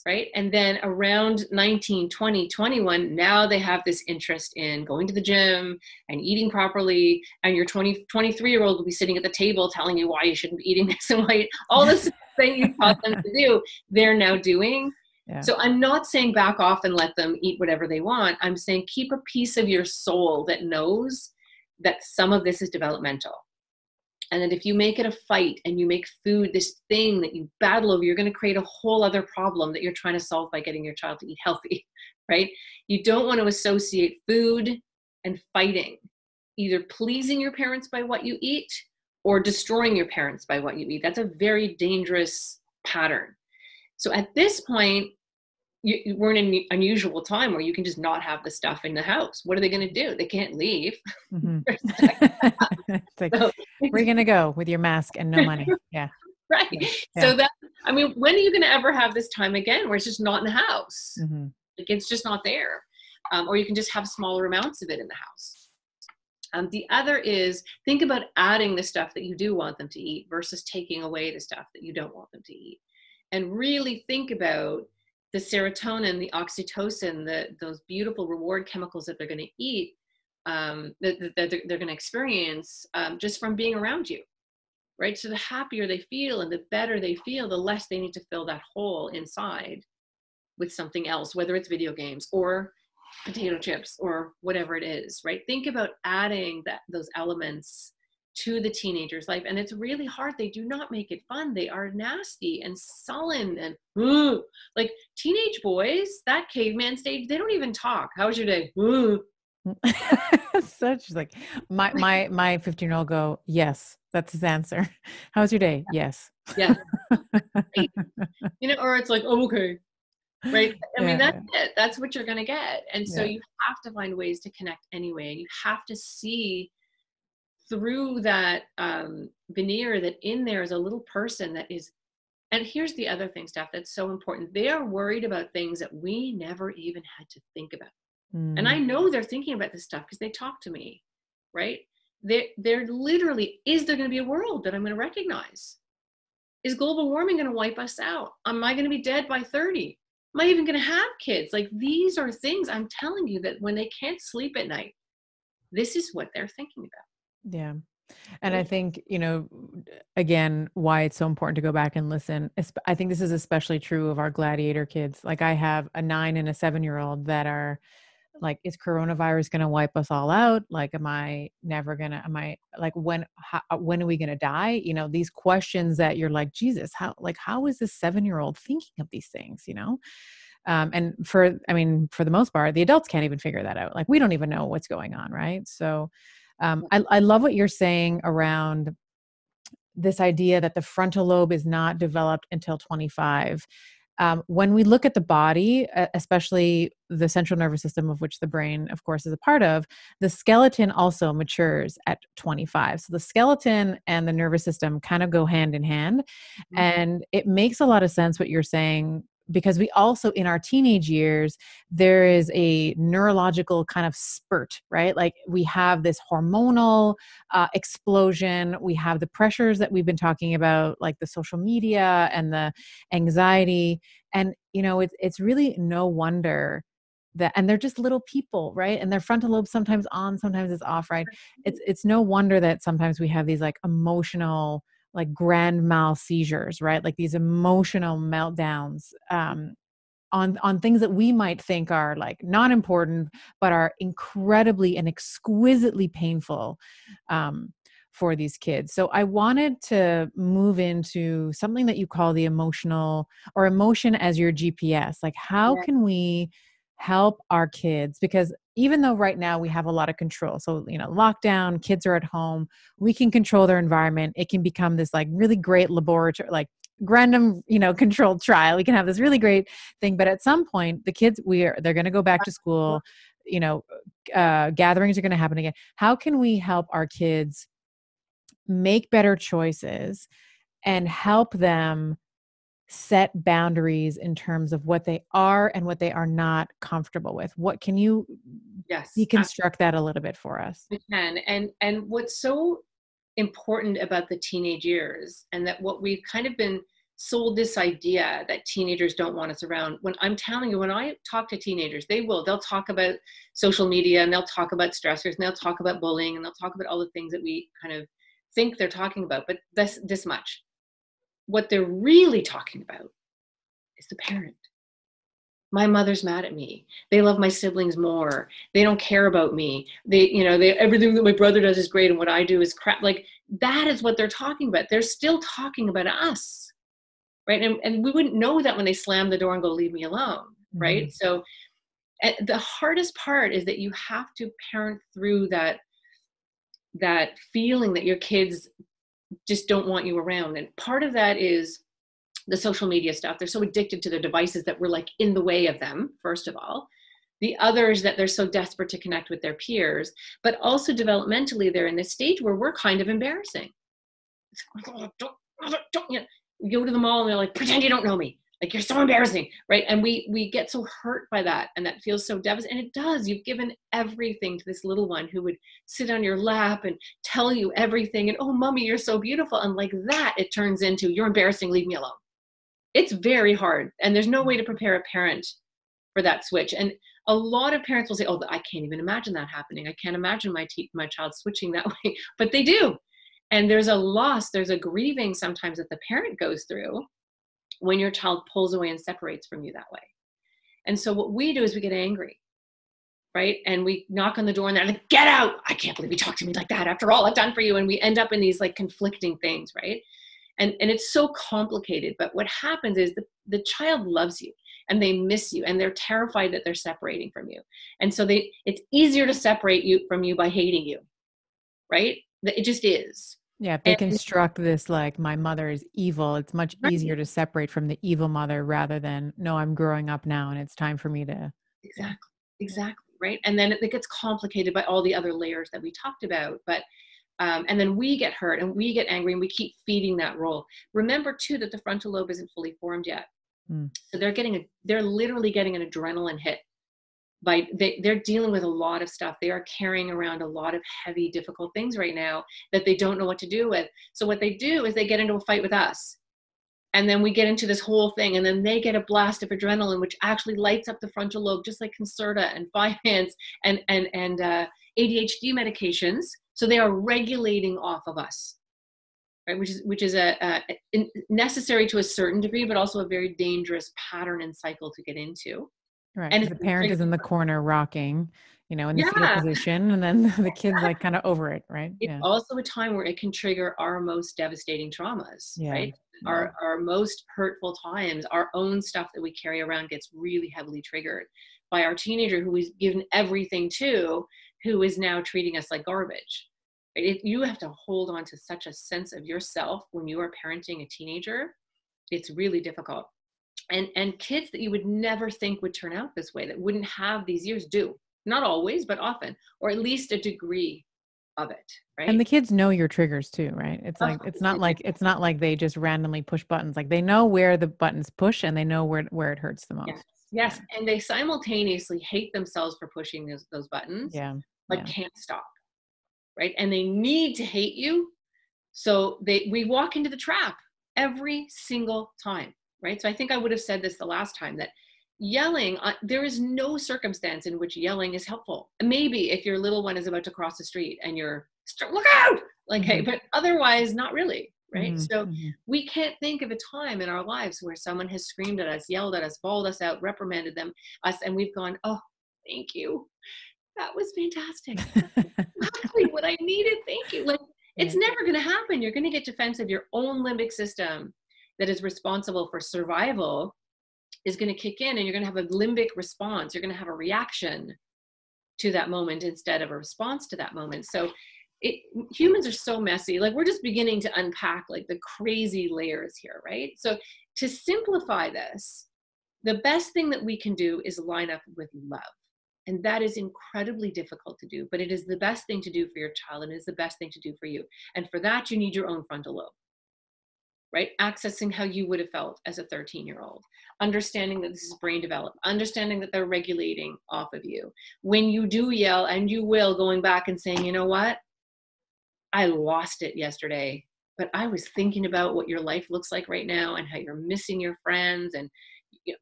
right? And then around 19, 20, 21, now they have this interest in going to the gym and eating properly. And your 20, 23 year old will be sitting at the table telling you why you shouldn't be eating [LAUGHS] this and why all this [LAUGHS] thing you taught them to do, they're now doing. Yeah. So I'm not saying back off and let them eat whatever they want. I'm saying keep a piece of your soul that knows that some of this is developmental. And that if you make it a fight and you make food this thing that you battle over, you're going to create a whole other problem that you're trying to solve by getting your child to eat healthy, [LAUGHS] right? You don't want to associate food and fighting, either pleasing your parents by what you eat or destroying your parents by what you eat. That's a very dangerous pattern. So at this point, you, we're in an unusual time where you can just not have the stuff in the house. What are they going to do? They can't leave. Mm-hmm. [LAUGHS] [LAUGHS] like, so, where are you going to go with your mask and no [LAUGHS] money? Yeah. right. Yeah. So that, I mean, when are you going to ever have this time again where it's just not in the house? Mm-hmm. Like it's just not there. Um, or you can just have smaller amounts of it in the house. Um, the other is think about adding the stuff that you do want them to eat versus taking away the stuff that you don't want them to eat. And really think about the serotonin, the oxytocin, the, those beautiful reward chemicals that they're going to eat, um, that, that, they're, they're going to experience um, just from being around you. Right. So the happier they feel and the better they feel, the less they need to fill that hole inside with something else, whether it's video games or potato chips or whatever it is, right? Think about adding that those elements to the teenager's life. And it's really hard. They do not make it fun. They are nasty and sullen and ooh, like teenage boys, that caveman stage, they don't even talk. How was your day? Ooh. [LAUGHS] Such like my [LAUGHS] my my 15 year old go, yes, that's his answer. [LAUGHS] How's your day? Yes. Yeah. you know, or it's like, oh, okay right i yeah. mean that's it that's what you're going to get and so yeah. you have to find ways to connect anyway and you have to see through that um, veneer that in there is a little person that is and here's the other thing Steph that's so important they are worried about things that we never even had to think about mm. and i mm. know they're thinking about this stuff because they talk to me right they're, they're literally is there going to be a world that i'm going to recognize is global warming going to wipe us out am i going to be dead by 30 am I even going to have kids? Like these are things I'm telling you that when they can't sleep at night, this is what they're thinking about. Yeah. And I think, you know, again, why it's so important to go back and listen. I think this is especially true of our gladiator kids. Like I have a nine and a seven year old that are like, is coronavirus going to wipe us all out? Like, am I never going to, am I like, when, how, when are we going to die? You know, these questions that you're like, Jesus, how, like, how is this seven year old thinking of these things, you know? Um, and for, I mean, for the most part, the adults can't even figure that out. Like, we don't even know what's going on, right? So, um, I, I love what you're saying around this idea that the frontal lobe is not developed until 25 um, when we look at the body, especially the central nervous system, of which the brain, of course, is a part of, the skeleton also matures at 25. So the skeleton and the nervous system kind of go hand in hand. Mm-hmm. And it makes a lot of sense what you're saying because we also in our teenage years there is a neurological kind of spurt right? Like we have this hormonal uh, explosion. We have the pressures that we've been talking about like the social media and the anxiety. And you know it's it's really no wonder that and they're just little people right? And their frontal lobe sometimes on sometimes it's off right? It's it's no wonder that sometimes we have these like emotional like grand mal seizures, right? Like these emotional meltdowns um, on on things that we might think are like not important, but are incredibly and exquisitely painful um, for these kids. So I wanted to move into something that you call the emotional or emotion as your GPS. Like, how yeah. can we help our kids? Because even though right now we have a lot of control so you know lockdown kids are at home we can control their environment it can become this like really great laboratory like random you know [LAUGHS] controlled trial we can have this really great thing but at some point the kids we are they're going to go back to school you know uh, gatherings are going to happen again how can we help our kids make better choices and help them set boundaries in terms of what they are and what they are not comfortable with. What can you yes deconstruct that a little bit for us? I can and and what's so important about the teenage years and that what we've kind of been sold this idea that teenagers don't want us around when i'm telling you when i talk to teenagers they will they'll talk about social media and they'll talk about stressors and they'll talk about bullying and they'll talk about all the things that we kind of think they're talking about but this this much what they're really talking about is the parent. my mother's mad at me. They love my siblings more. They don't care about me. They you know they everything that my brother does is great and what i do is crap. Like that is what they're talking about. They're still talking about us right? And, and we wouldn't know that when they slam the door and go leave me alone right? Mm-hmm. so eh, the hardest part is that you have to parent through that that feeling that your kids just don't want you around and part of that is the social media stuff. They're so addicted to their devices that we're like in the way of them, first of all. The others that they're so desperate to connect with their peers, but also developmentally, they're in this stage where we're kind of embarrassing. oh, don't, don't, you, know, you go to the mall and they're like, pretend you don't know me. Like you're so embarrassing, right? And we we get so hurt by that, and that feels so devastating. And it does. You've given everything to this little one who would sit on your lap and tell you everything, and oh, mommy, you're so beautiful. And like that, it turns into you're embarrassing. Leave me alone it's very hard and there's no way to prepare a parent for that switch and a lot of parents will say oh i can't even imagine that happening i can't imagine my te- my child switching that [LAUGHS] way but they do and there's a loss there's a grieving sometimes that the parent goes through when your child pulls away and separates from you that way. And so what we do is we get angry right? And we knock on the door and they're like get out! I can't believe you talked to me like that. After all i've done for you. And we end up in these like conflicting things right? And and it's so complicated but what happens is the, the child loves you and they miss you and they're terrified that they're separating from you. And so they it's easier to separate you from you by hating you right? It just is yeah if they and, construct this like my mother is evil it's much right. easier to separate from the evil mother rather than no i'm growing up now and it's time for me to exactly exactly right and then it gets complicated by all the other layers that we talked about but um, and then we get hurt and we get angry and we keep feeding that role. Remember too that the frontal lobe isn't fully formed yet. Mm. So they're getting a, they're literally getting an adrenaline hit by they, they're dealing with a lot of stuff. They are carrying around a lot of heavy, difficult things right now that they don't know what to do with. So what they do is they get into a fight with us. And then we get into this whole thing, and then they get a blast of adrenaline, which actually lights up the frontal lobe, just like Concerta and Vyvanse and and and uh, ADHD medications so they are regulating off of us, right? Which is which is a, a necessary to a certain degree, but also a very dangerous pattern and cycle to get into. Right. And the parent is in the corner rocking, you know, in the yeah. position, and then [LAUGHS] the kid's like kind of over it, right? It's yeah. also a time where it can trigger our most devastating traumas, yeah. right? Our our most hurtful times, our own stuff that we carry around gets really heavily triggered by our teenager who we've given everything to who is now treating us like garbage. It, you have to hold on to such a sense of yourself when you are parenting a teenager. It's really difficult. And, and kids that you would never think would turn out this way, that wouldn't have these years, do. Not always, but often, or at least a degree of it right? And the kids know your triggers too right? It's oh, like it's not like it's not like they just randomly push buttons. Like they know where the buttons push and they know where where it hurts the most. Yes, yes. and they simultaneously hate themselves for pushing those, those buttons yeah. but yeah. can't stop right? And they need to hate you so they we walk into the trap every single time right so i think i would have said this the last time that yelling uh, there is no circumstance in which yelling is helpful maybe if your little one is about to cross the street and you're look out like mm-hmm. hey but otherwise not really right mm-hmm. so mm-hmm. we can't think of a time in our lives where someone has screamed at us yelled at us bawled us out reprimanded them us and we've gone oh thank you that was fantastic. exactly [LAUGHS] what I needed. Thank you. Like it's never going to happen. You're going to get defensive. Your own limbic system that is responsible for survival is going to kick in and you're going to have a limbic response. You're going to have a reaction to that moment instead of a response to that moment. So it, humans are so messy. Like we're just beginning to unpack like the crazy layers here, right? So to simplify this, the best thing that we can do is line up with love. And that is incredibly difficult to do, but it is the best thing to do for your child and it is the best thing to do for you. And for that, you need your own frontal lobe, right? Accessing how you would have felt as a 13 year old, understanding that this is brain development, understanding that they're regulating off of you. When you do yell, and you will, going back and saying, you know what? I lost it yesterday, but I was thinking about what your life looks like right now and how you're missing your friends and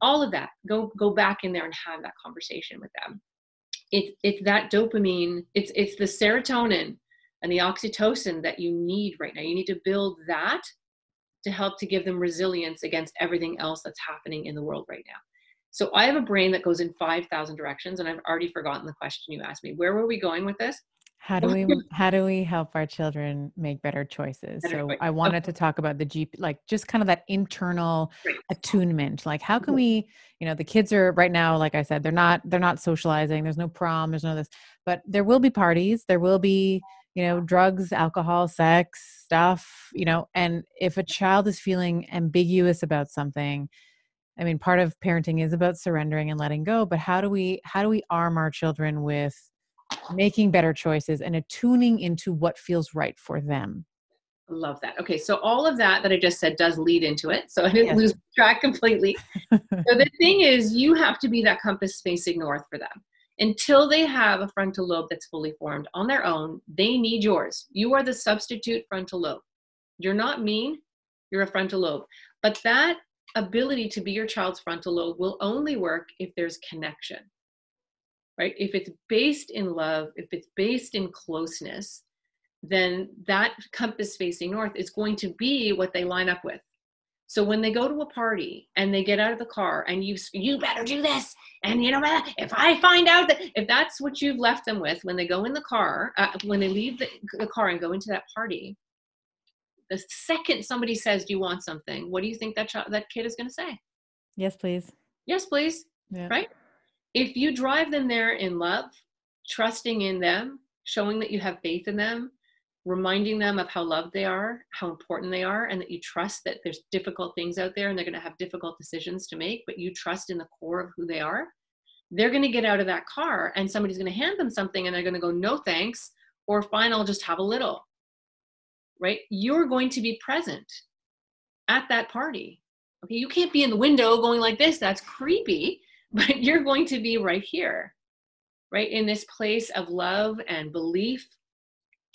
all of that. Go go back in there and have that conversation with them it's it's that dopamine it's it's the serotonin and the oxytocin that you need right now you need to build that to help to give them resilience against everything else that's happening in the world right now So I have a brain that goes in 5,000 directions, and I've already forgotten the question you asked me. Where were we going with this? How do we how do we help our children make better choices? Better so choices. I wanted to talk about the GP, like just kind of that internal attunement. Like how can we, you know, the kids are right now, like I said, they're not they're not socializing. There's no prom. There's no this, but there will be parties. There will be you know drugs, alcohol, sex stuff. You know, and if a child is feeling ambiguous about something, I mean, part of parenting is about surrendering and letting go. But how do we how do we arm our children with making better choices and attuning into what feels right for them. Love that. Okay, so all of that that I just said does lead into it. So I didn't Yes. lose [LAUGHS] track completely. [LAUGHS] so the thing is, you have to be that compass facing north for them. Until they have a frontal lobe that's fully formed on their own, they need yours. You are the substitute frontal lobe. You're not mean, you're a frontal lobe. But that ability to be your child's frontal lobe will only work if there's connection, right? If it's based in love, if it's based in closeness, then that compass facing north is going to be what they line up with. So when they go to a party and they get out of the car and you you better do this. And you know what? If I find out that if that's what you've left them with when they go in the car uh, when they leave the, the car and go into that party the second somebody says do you want something? what do you think that child, that kid is going to say? Yes, please. yes please. Yeah. right? If you drive them there in love trusting in them showing that you have faith in them reminding them of how loved they are how important they are and that you trust that there's difficult things out there and they're going to have difficult decisions to make but you trust in the core of who they are they're going to get out of that car and somebody's going to hand them something and they're going to go no thanks or fine i'll just have a little. Right? You're going to be present at that party. Okay? You can't be in the window going like this. That's creepy [LAUGHS] but you're going to be right here right in this place of love and belief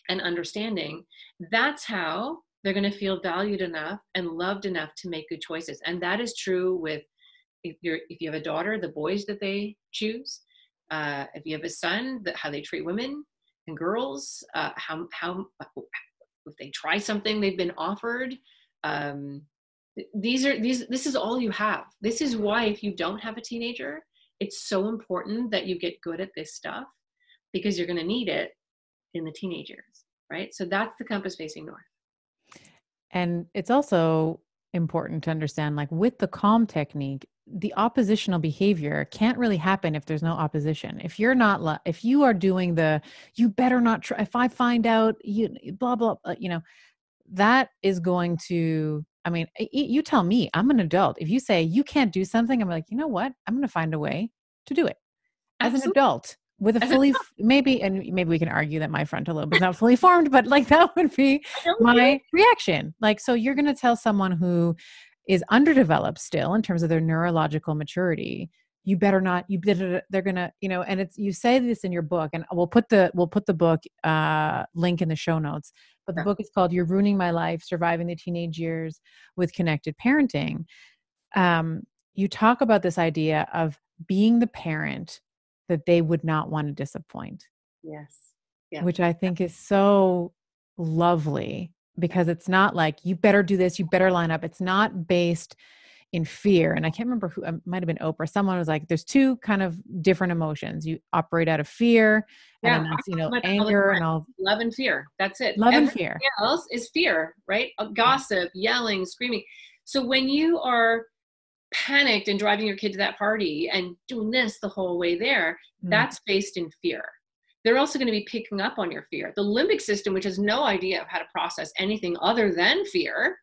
and understanding that's how they're going to feel valued enough and loved enough to make good choices. And that is true with if you're if you have a daughter the boys that they choose uh, if you have a son that how they treat women and girls uh, how how if they try something they've been offered um, these are these this is all you have. This is why if you don't have a teenager it's so important that you get good at this stuff because you're going to need it in the teenagers right so that's the compass facing north And it's also important to understand like with the calm technique, the oppositional behavior can't really happen if there's no opposition. If you're not if you are doing the you better not try if I find out you blah blah uh, you know that is going to I mean, you tell me, I'm an adult. If you say you can't do something, I'm like, you know what? I'm going to find a way to do it as an adult with a fully, [LAUGHS] maybe, and maybe we can argue that my frontal lobe is not fully formed, but like [LAUGHS] that would be my reaction. Like, so you're going to tell someone who is underdeveloped still in terms of their neurological maturity, you better not, you better, they're going to, you know, and it's, you say this in your book and we'll put the, we'll put the book uh, link in the show notes, but the book is called You're Ruining My Life, Surviving the Teenage Years with Connected Parenting. Um, you talk about this idea of being the parent that they would not want to disappoint yes Yeah. which I think is so lovely because it's not like you better do this, you better line up. It's not based in fear. And I can't remember who, it might have been Oprah. Someone was like, there's two kind of different emotions. You operate out of fear, and Yeah, then that's, you know, much all the anger and all love and fear that's it love and Everything fear. else is fear right Uh, gossip yelling screaming so when you are panicked and driving your kid to that party and doing this the whole way there Mm. that's based in fear. They're also going to be picking up on your fear. The limbic system which has no idea of how to process anything other than fear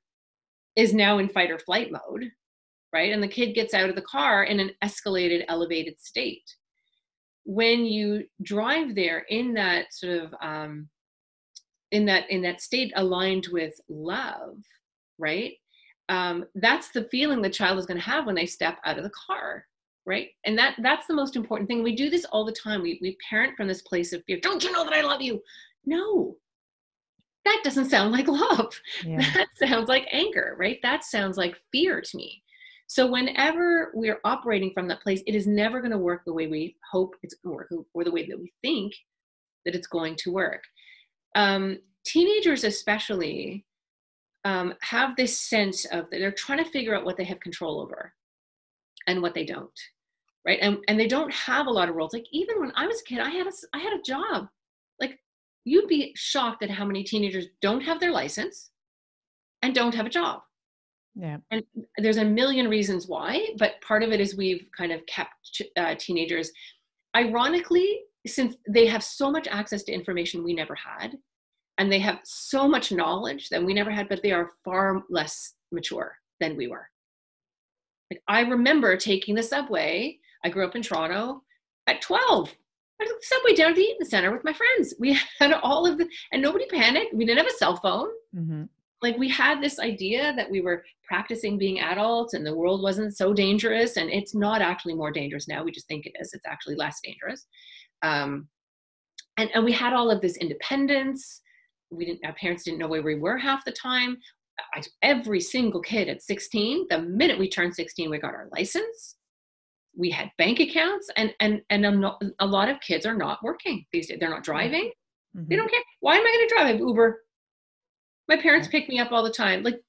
is now in fight or flight mode right? And the kid gets out of the car in an escalated elevated state. When you drive there in that sort of um, in that in that state aligned with love right um, that's the feeling the child is going to have when they step out of the car right? And that that's the most important thing. We do this all the time. We, we parent from this place of fear. Don't you know that i love you? No. That doesn't sound like love. Yeah. [LAUGHS] that sounds like anger right? That sounds like fear to me. So whenever we're operating from that place it is never going to work the way we hope it's going to work or the way that we think that it's going to work. Um, teenagers especially um, have this sense of that they're trying to figure out what they have control over and what they don't right? And and they don't have a lot of roles. Like even when i was a kid i had a i had a job. Like you'd be shocked at how many teenagers don't have their license and don't have a job. Yeah. And there's a million reasons why but part of it is we've kind of kept uh, teenagers. Ironically since they have so much access to information we never had and they have so much knowledge that we never had but they are far less mature than we were like i remember taking the subway i grew up in toronto at 12 I took the subway down to the Eaton Center with my friends. We [LAUGHS] had all of the, and nobody panicked. We didn't have a cell phone. Mm-hmm. Like we had this idea that we were practicing being adults and the world wasn't so dangerous. And it's not actually more dangerous now. We just think it is. It's actually less dangerous. Um, and, and we had all of this independence we didn't our parents didn't know where we were half the time. I, every single kid at 16 the minute we turned 16 we got our license. We had bank accounts and and and a lot of kids are not working these days. They're not driving. Mm-hmm. they don't care. Why am i going to drive? I have uber. My parents pick me up all the time. Like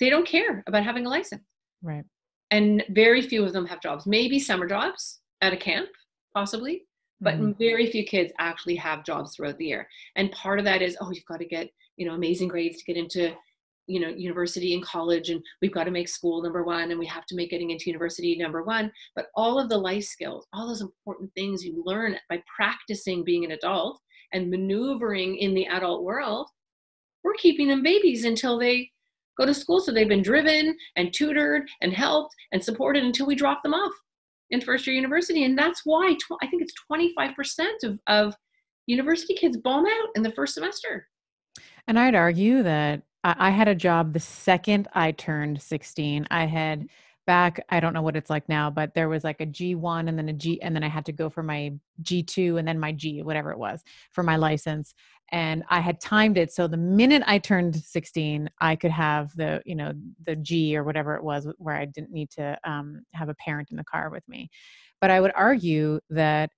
they don't care about having a license. Right. And very few of them have jobs. Maybe summer jobs at a camp possibly but mm-hmm. very few kids actually have jobs throughout the year. And part of that is oh you've got to get you know amazing grades to get into you know university and college and we've got to make school number one and we have to make getting into university number one. But all of the life skills all those important things you learn by practicing being an adult and maneuvering in the adult world we're keeping them babies until they go to school. So they've been driven and tutored and helped and supported until we drop them off in first year university. And that's why tw- I think it's 25% of, of university kids bomb out in the first semester. And I'd argue that I, I had a job the second I turned 16. I had mm-hmm. back i don't know what it's like now but there was like a g1 and then a g and then i had to go for my g2 and then my g whatever it was for my license and i had timed it so the minute i turned 16 i could have the you know the g or whatever it was where i didn't need to um, have a parent in the car with me. But i would argue that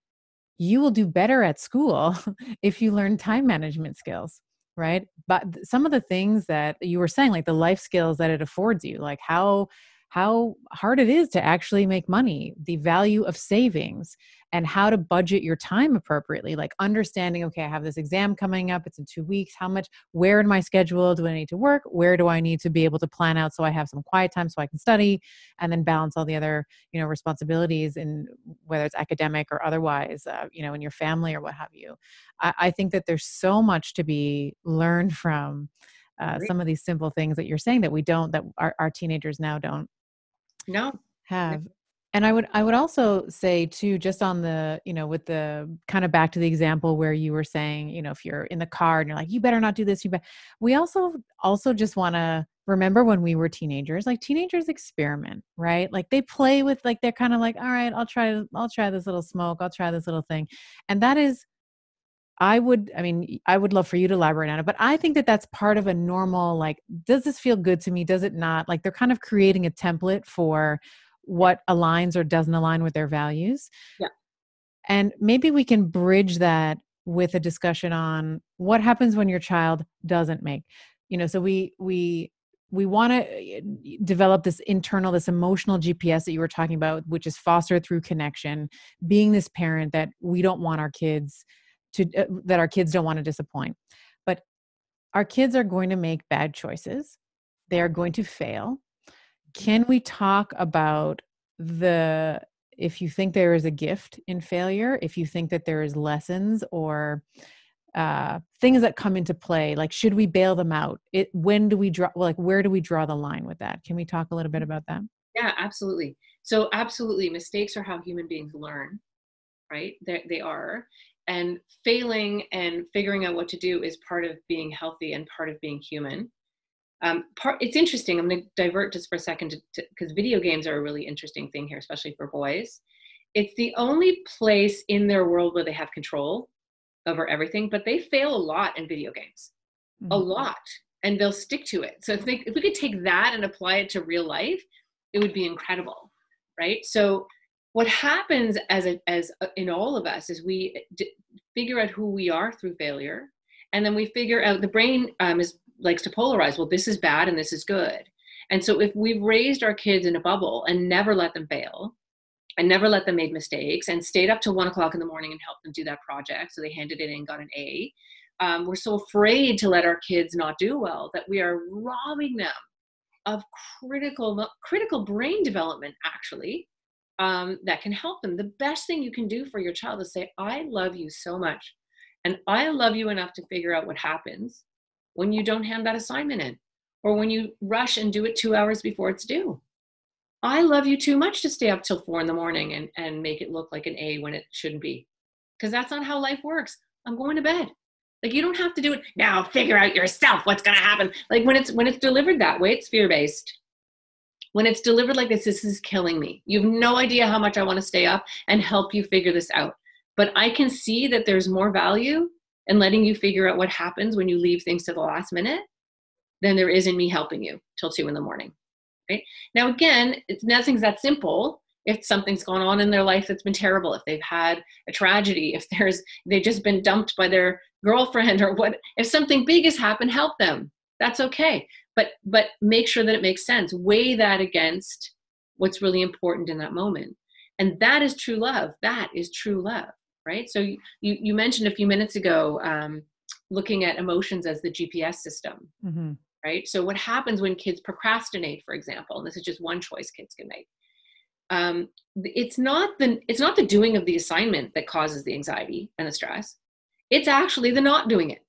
you will do better at school [LAUGHS] if you learn time management skills right? But some of the things that you were saying like the life skills that it affords you like how how hard it is to actually make money, the value of savings, and how to budget your time appropriately. Like understanding, okay, I have this exam coming up, it's in two weeks. How much, where in my schedule do I need to work? Where do I need to be able to plan out so I have some quiet time so I can study and then balance all the other, you know, responsibilities in whether it's academic or otherwise, uh, you know, in your family or what have you. I, I think that there's so much to be learned [LAUGHS] from. Uh, some of these simple things that you're saying that we don't that our, our teenagers now don't no. have. And i would i would also say too just on the you know with the kind of back to the example where you were saying you know if you're in the car and you're like you better not do this you bet we also also just want to remember when we were teenagers like teenagers experiment right? Like they play with like they're kind of like all right i'll try i'll try this little smoke i'll try this little thing. And that is I would, I mean, I would love for you to elaborate on it, but I think that that's part of a normal, like, does this feel good to me? Does it not? Like, they're kind of creating a template for what aligns or doesn't align with their values. Yeah. And maybe we can bridge that with a discussion on what happens when your child doesn't make, you know, so we, we, we want to eh, develop this internal this emotional gps that you were talking about which is fostered through connection being this parent that we don't want our kids to uh, that our kids don't want to disappoint. But our kids are going to make bad choices. They are going to fail. Can we talk about the if you think there is a gift in failure if you think that there is lessons or uh, things that come into play like should we bail them out? It when do we draw like where do we draw the line with that? Can we talk a little bit about that? Yeah absolutely. So absolutely mistakes are how human beings learn right? They they are and failing and figuring out what to do is part of being healthy and part of being human. Um, part, it's interesting i'm going to divert just for a second because video games are a really interesting thing here especially for boys. It's the only place in their world where they have control over everything but they fail a lot in video games. Mm-hmm. a lot and they'll stick to it. So if, they, if we could take that and apply it to real life it would be incredible right? So what happens as a, as a, in all of us is we d- figure out who we are through failure and then we figure out the brain um, is likes to polarize well this is bad and this is good and so if we've raised our kids in a bubble and never let them fail and never let them make mistakes and stayed up till one o'clock in the morning and helped them do that project. So they handed it in and got an A. Um, we're so afraid to let our kids not do well that we are robbing them of critical critical brain development actually um, that can help them the best thing you can do for your child is say i love you so much and i love you enough to figure out what happens when you don't hand that assignment in or when you rush and do it two hours before it's due i love you too much to stay up till four in the morning and, and make it look like an a when it shouldn't be because that's not how life works i'm going to bed like you don't have to do it now. Figure out yourself what's going to happen. Like when it's when it's delivered that way, it's fear based. When it's delivered like this, this is killing me. You have no idea how much I want to stay up and help you figure this out. But I can see that there's more value in letting you figure out what happens when you leave things to the last minute than there is in me helping you till two in the morning. Right now, again, it's nothing's that simple if something's gone on in their life that's been terrible if they've had a tragedy [LAUGHS] if there's they've just been dumped by their girlfriend or what if something big has happened help them that's okay but but make sure that it makes sense. Weigh that against what's really important in that moment. And that is true love. That is true love right? So you you mentioned a few minutes ago um, looking at emotions as the gps system mm-hmm. right? So what happens when kids procrastinate for example and this is just one choice kids can make? Um, it's not the it's not the doing of the assignment that causes the anxiety and the stress. It's actually the not doing it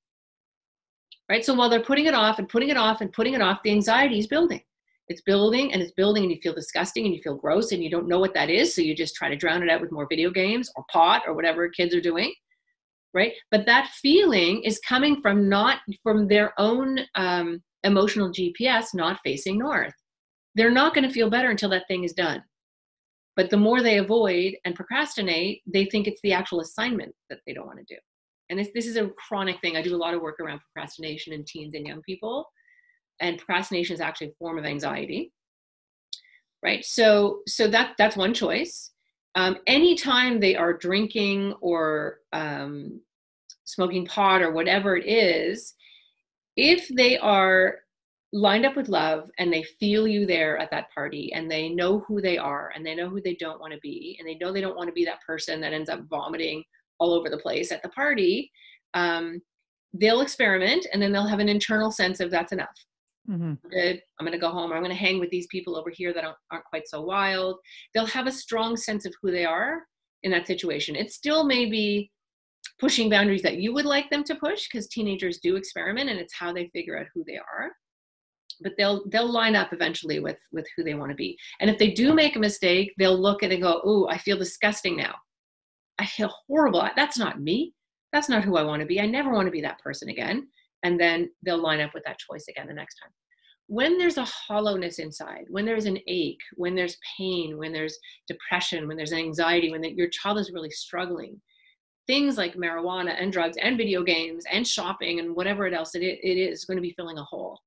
right? So while they're putting it off and putting it off and putting it off the anxiety is building. It's building and it's building and you feel disgusting and you feel gross and you don't know what that is so you just try to drown it out with more video games or pot or whatever kids are doing right? But that feeling is coming from not from their own um, emotional gps not facing north. They're not going to feel better until that thing is done. But the more they avoid and procrastinate, they think it's the actual assignment that they don't want to do. And this, this is a chronic thing. I do a lot of work around procrastination in teens and young people. And procrastination is actually a form of anxiety. Right. So so that that's one choice. Um, anytime they are drinking or um, smoking pot or whatever it is, if they are lined up with love and they feel you there at that party and they know who they are and they know who they don't want to be and they know they don't want to be that person that ends up vomiting all over the place at the party um, they'll experiment and then they'll have an internal sense of that's enough. Mm-hmm. good. I'm going to go home. I'm going to hang with these people over here that aren't, aren't quite so wild. They'll have a strong sense of who they are in that situation. It still may be pushing boundaries that you would like them to push because teenagers do experiment and it's how they figure out who they are. But they'll they'll line up eventually with with who they want to be. And if they do make a mistake they'll look at it and go oh i feel disgusting now i feel horrible. That's not me. That's not who i want to be. I never want to be that person again. And then they'll line up with that choice again the next time. When there's a hollowness inside when there's an ache when there's pain when there's depression when there's anxiety when the, your child is really struggling things like marijuana and drugs and video games and shopping and whatever it else it, it is going to be filling a hole.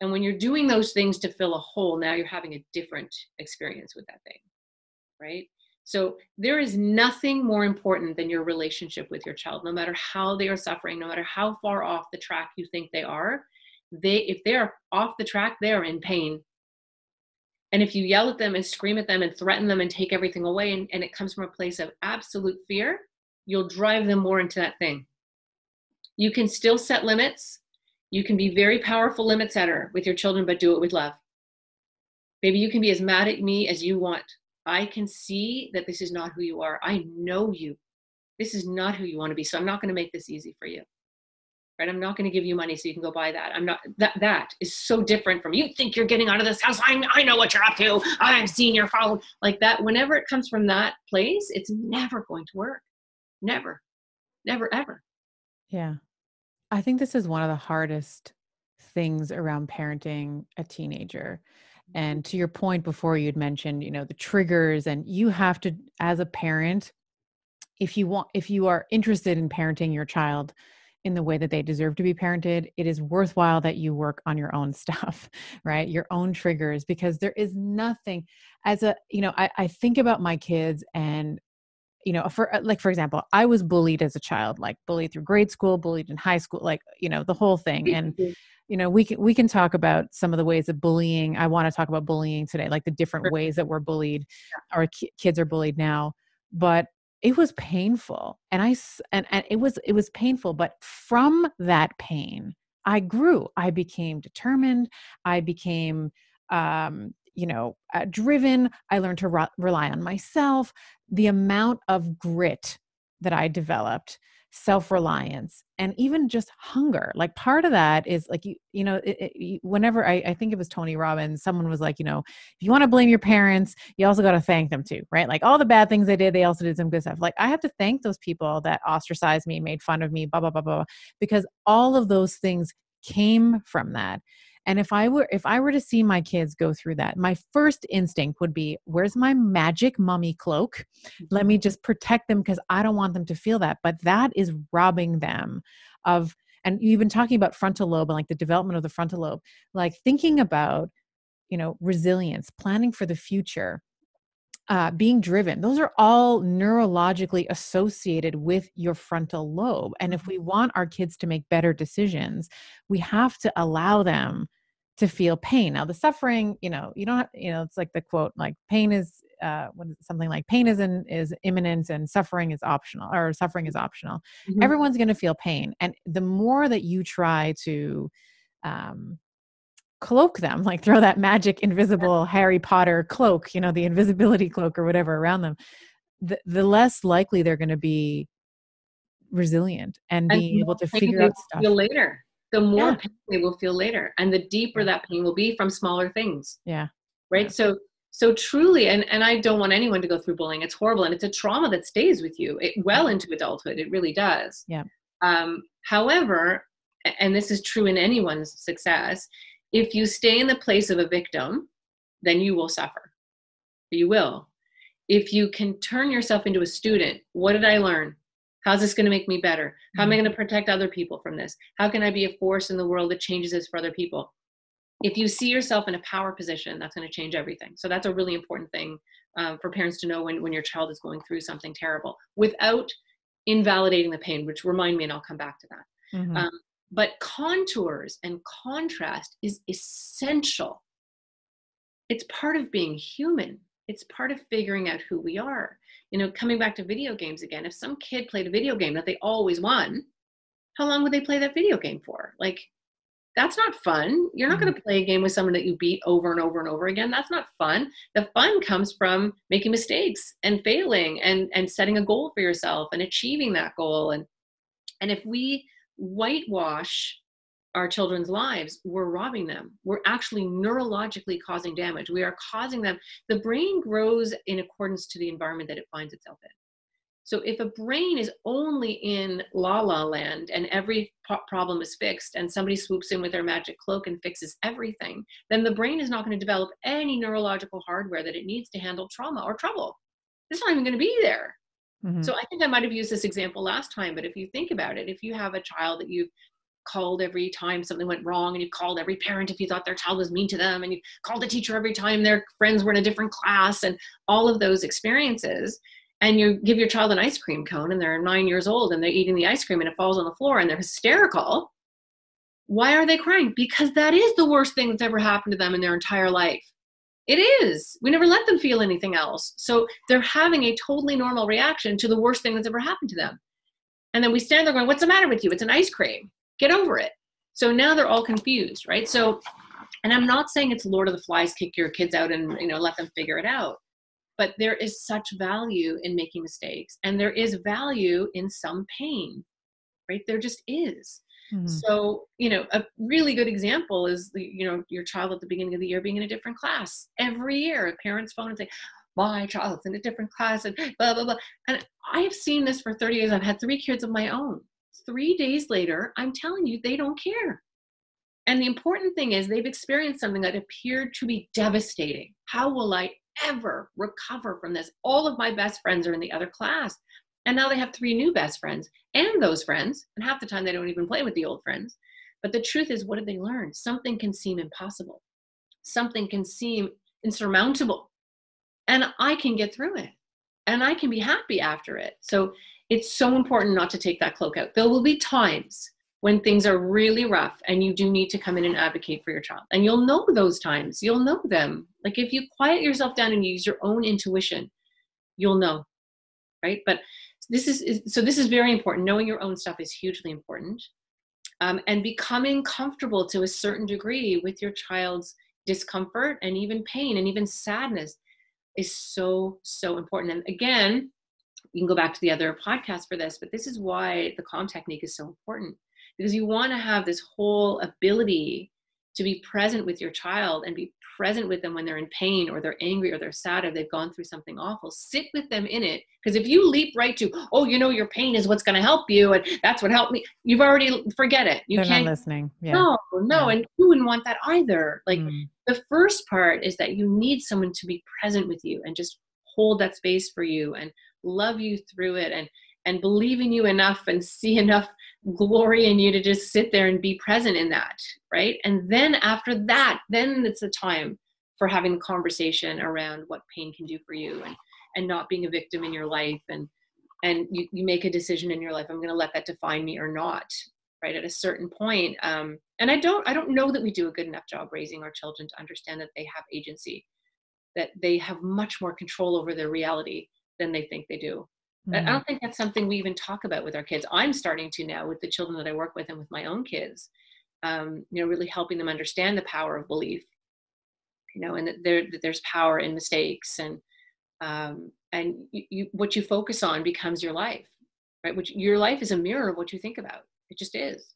And when you're doing those things to fill a hole, now you're having a different experience with that thing, right? So there is nothing more important than your relationship with your child, no matter how they are suffering, no matter how far off the track you think they are. They, if they are off the track, they are in pain. And if you yell at them and scream at them and threaten them and take everything away, and, and it comes from a place of absolute fear, you'll drive them more into that thing. You can still set limits you can be very powerful limit setter with your children, but do it with love. Maybe you can be as mad at me as you want. I can see that this is not who you are. I know you. This is not who you want to be. So I'm not going to make this easy for you. Right? I'm not going to give you money so you can go buy that. I'm not that that is so different from you think you're getting out of this house. I, I know what you're up to. I'm seeing your phone. Like that, whenever it comes from that place, it's never going to work. Never. Never ever. Yeah. I think this is one of the hardest things around parenting a teenager. And to your point before, you'd mentioned, you know, the triggers, and you have to, as a parent, if you want, if you are interested in parenting your child in the way that they deserve to be parented, it is worthwhile that you work on your own [LAUGHS] stuff, right? Your own triggers, because there is nothing as a, you know, I, I think about my kids and you know for uh, like for example i was bullied as a child like bullied through grade school bullied in high school like you know the whole thing and you know we can we can talk about some of the ways of bullying i want to talk about bullying today like the different sure. ways that we're bullied yeah. our ki- kids are bullied now but it was painful and i and, and it was it was painful but from that pain i grew i became determined i became um you know uh, driven i learned to re- rely on myself the amount of grit that i developed self-reliance and even just hunger. Like part of that is like you you know it, it, whenever I, I think it was tony robbins someone was like you know if you want to blame your parents you also got to thank them too right? Like all the bad things they did they also did some good stuff. Like i have to thank those people that ostracized me made fun of me blah blah blah blah because all of those things came from that and if I were if I were to see my kids go through that, my first instinct would be, where's my magic mummy cloak? Let me mm-hmm. just protect them because I don't want them to feel that. But that is robbing them of and you've been talking about frontal lobe and like the development of the frontal lobe, like thinking about, you know, resilience, planning for the future. Uh, being driven those are all neurologically associated with your frontal lobe and if we mm-hmm. want our kids to make better decisions we have to allow them to feel pain. Now, the suffering, you know, you don't, you know, it's like the quote, like pain is, uh, what is it, something like pain is in, is imminent and suffering is optional, or suffering is optional. Mm-hmm. Everyone's going to feel pain, and the more that you try to um, cloak them, [LAUGHS] like throw that magic invisible Harry Potter cloak, you know, the invisibility cloak or whatever around them, the, the less likely they're going to be resilient and, and being able to figure out stuff later the more yeah. pain they will feel later and the deeper that pain will be from smaller things. Yeah. Right? Yeah. so so truly and and i don't want anyone to go through bullying. It's horrible and it's a trauma that stays with you it, well into adulthood. It really does. Yeah. Um however and this is true in anyone's success if you stay in the place of a victim then you will suffer. You will. If you can turn yourself into a student what did i learn How's this going to make me better? How am I mm-hmm. going to protect other people from this? How can I be a force in the world that changes this for other people? If you see yourself in a power position, that's going to change everything. So that's a really important thing um, for parents to know when, when your child is going through something terrible without invalidating the pain, which remind me, and I'll come back to that. Mm-hmm. Um, but contours and contrast is essential. It's part of being human. It's part of figuring out who we are you know, coming back to video games again, if some kid played a video game that they always won, how long would they play that video game for? Like, that's not fun. You're not going to mm-hmm. play a game with someone that you beat over and over and over again. That's not fun. The fun comes from making mistakes and failing and and setting a goal for yourself and achieving that goal. And and if we whitewash our children's lives, we're robbing them. We're actually neurologically causing damage. We are causing them. The brain grows in accordance to the environment that it finds itself in. So if a brain is only in la la land and every problem is fixed and somebody swoops in with their magic cloak and fixes everything, then the brain is not going to develop any neurological hardware that it needs to handle trauma or trouble. It's not even going to be there. Mm-hmm. So I think I might have used this example last time, but if you think about it, if you have a child that you've called every time something went wrong and you called every parent if you thought their child was mean to them and you called the teacher every time their friends were in a different class and all of those experiences. And you give your child an ice cream cone and they're nine years old and they're eating the ice cream and it falls on the floor and they're hysterical. Why are they crying? Because that is the worst thing that's ever happened to them in their entire life. It is. We never let them feel anything else. So they're having a totally normal reaction to the worst thing that's ever happened to them. And then we stand there going what's the matter with you? It's an ice cream get over it. So now they're all confused, right? So, and I'm not saying it's Lord of the Flies, kick your kids out and you know let them figure it out. But there is such value in making mistakes, and there is value in some pain, right? There just is. Mm-hmm. So, you know, a really good example is the, you know, your child at the beginning of the year being in a different class. Every year, A parents phone and say, my child's in a different class and blah, blah, blah. And I've seen this for 30 years. I've had three kids of my own three days later, I'm telling you, they don't care. And the important thing is they've experienced something that appeared to be devastating. How will I ever recover from this? All of my best friends are in the other class. And now they have three new best friends and those friends. And half the time they don't even play with the old friends. But the truth is, what did they learn? Something can seem impossible, something can seem insurmountable. And I can get through it and I can be happy after it. So it's so important not to take that cloak out. There will be times when things are really rough and you do need to come in and advocate for your child. And you'll know those times. You'll know them. Like if you quiet yourself down and use your own intuition, you'll know. Right? But this is, is so this is very important. Knowing your own stuff is hugely important. Um, and becoming comfortable to a certain degree with your child's discomfort and even pain and even sadness is so so important and again you can go back to the other podcast for this but this is why the calm technique is so important because you want to have this whole ability to be present with your child and be present with them when they're in pain or they're angry or they're sad or they've gone through something awful sit with them in it because if you leap right to oh you know your pain is what's going to help you and that's what helped me you've already forget it you They're can't not listening yeah. no no Yeah. and you wouldn't want that either like Mm. the first part is that you need someone to be present with you and just hold that space for you and love you through it and and believe in you enough and see [LAUGHS] enough glory in you to just sit there and be present in that right? And then after that then it's a time for having a conversation around what pain can do for you and and not being a victim in your life and and you, you make a decision in your life i'm going to let that define me or not right? At a certain point um, and i don't i don't know that we do a good enough job raising our children to understand that they have agency that they have much more control over their reality than they think they do I- I don't think that's something we even talk about with our kids. I'm starting to now with the children that I work with and with my own kids. Um, you know, really helping them understand the power of belief. You know, and that, there, that there's power in mistakes, and um, and you, you, what you focus on becomes your life, right? Which your life is a mirror of what you think about. It just is.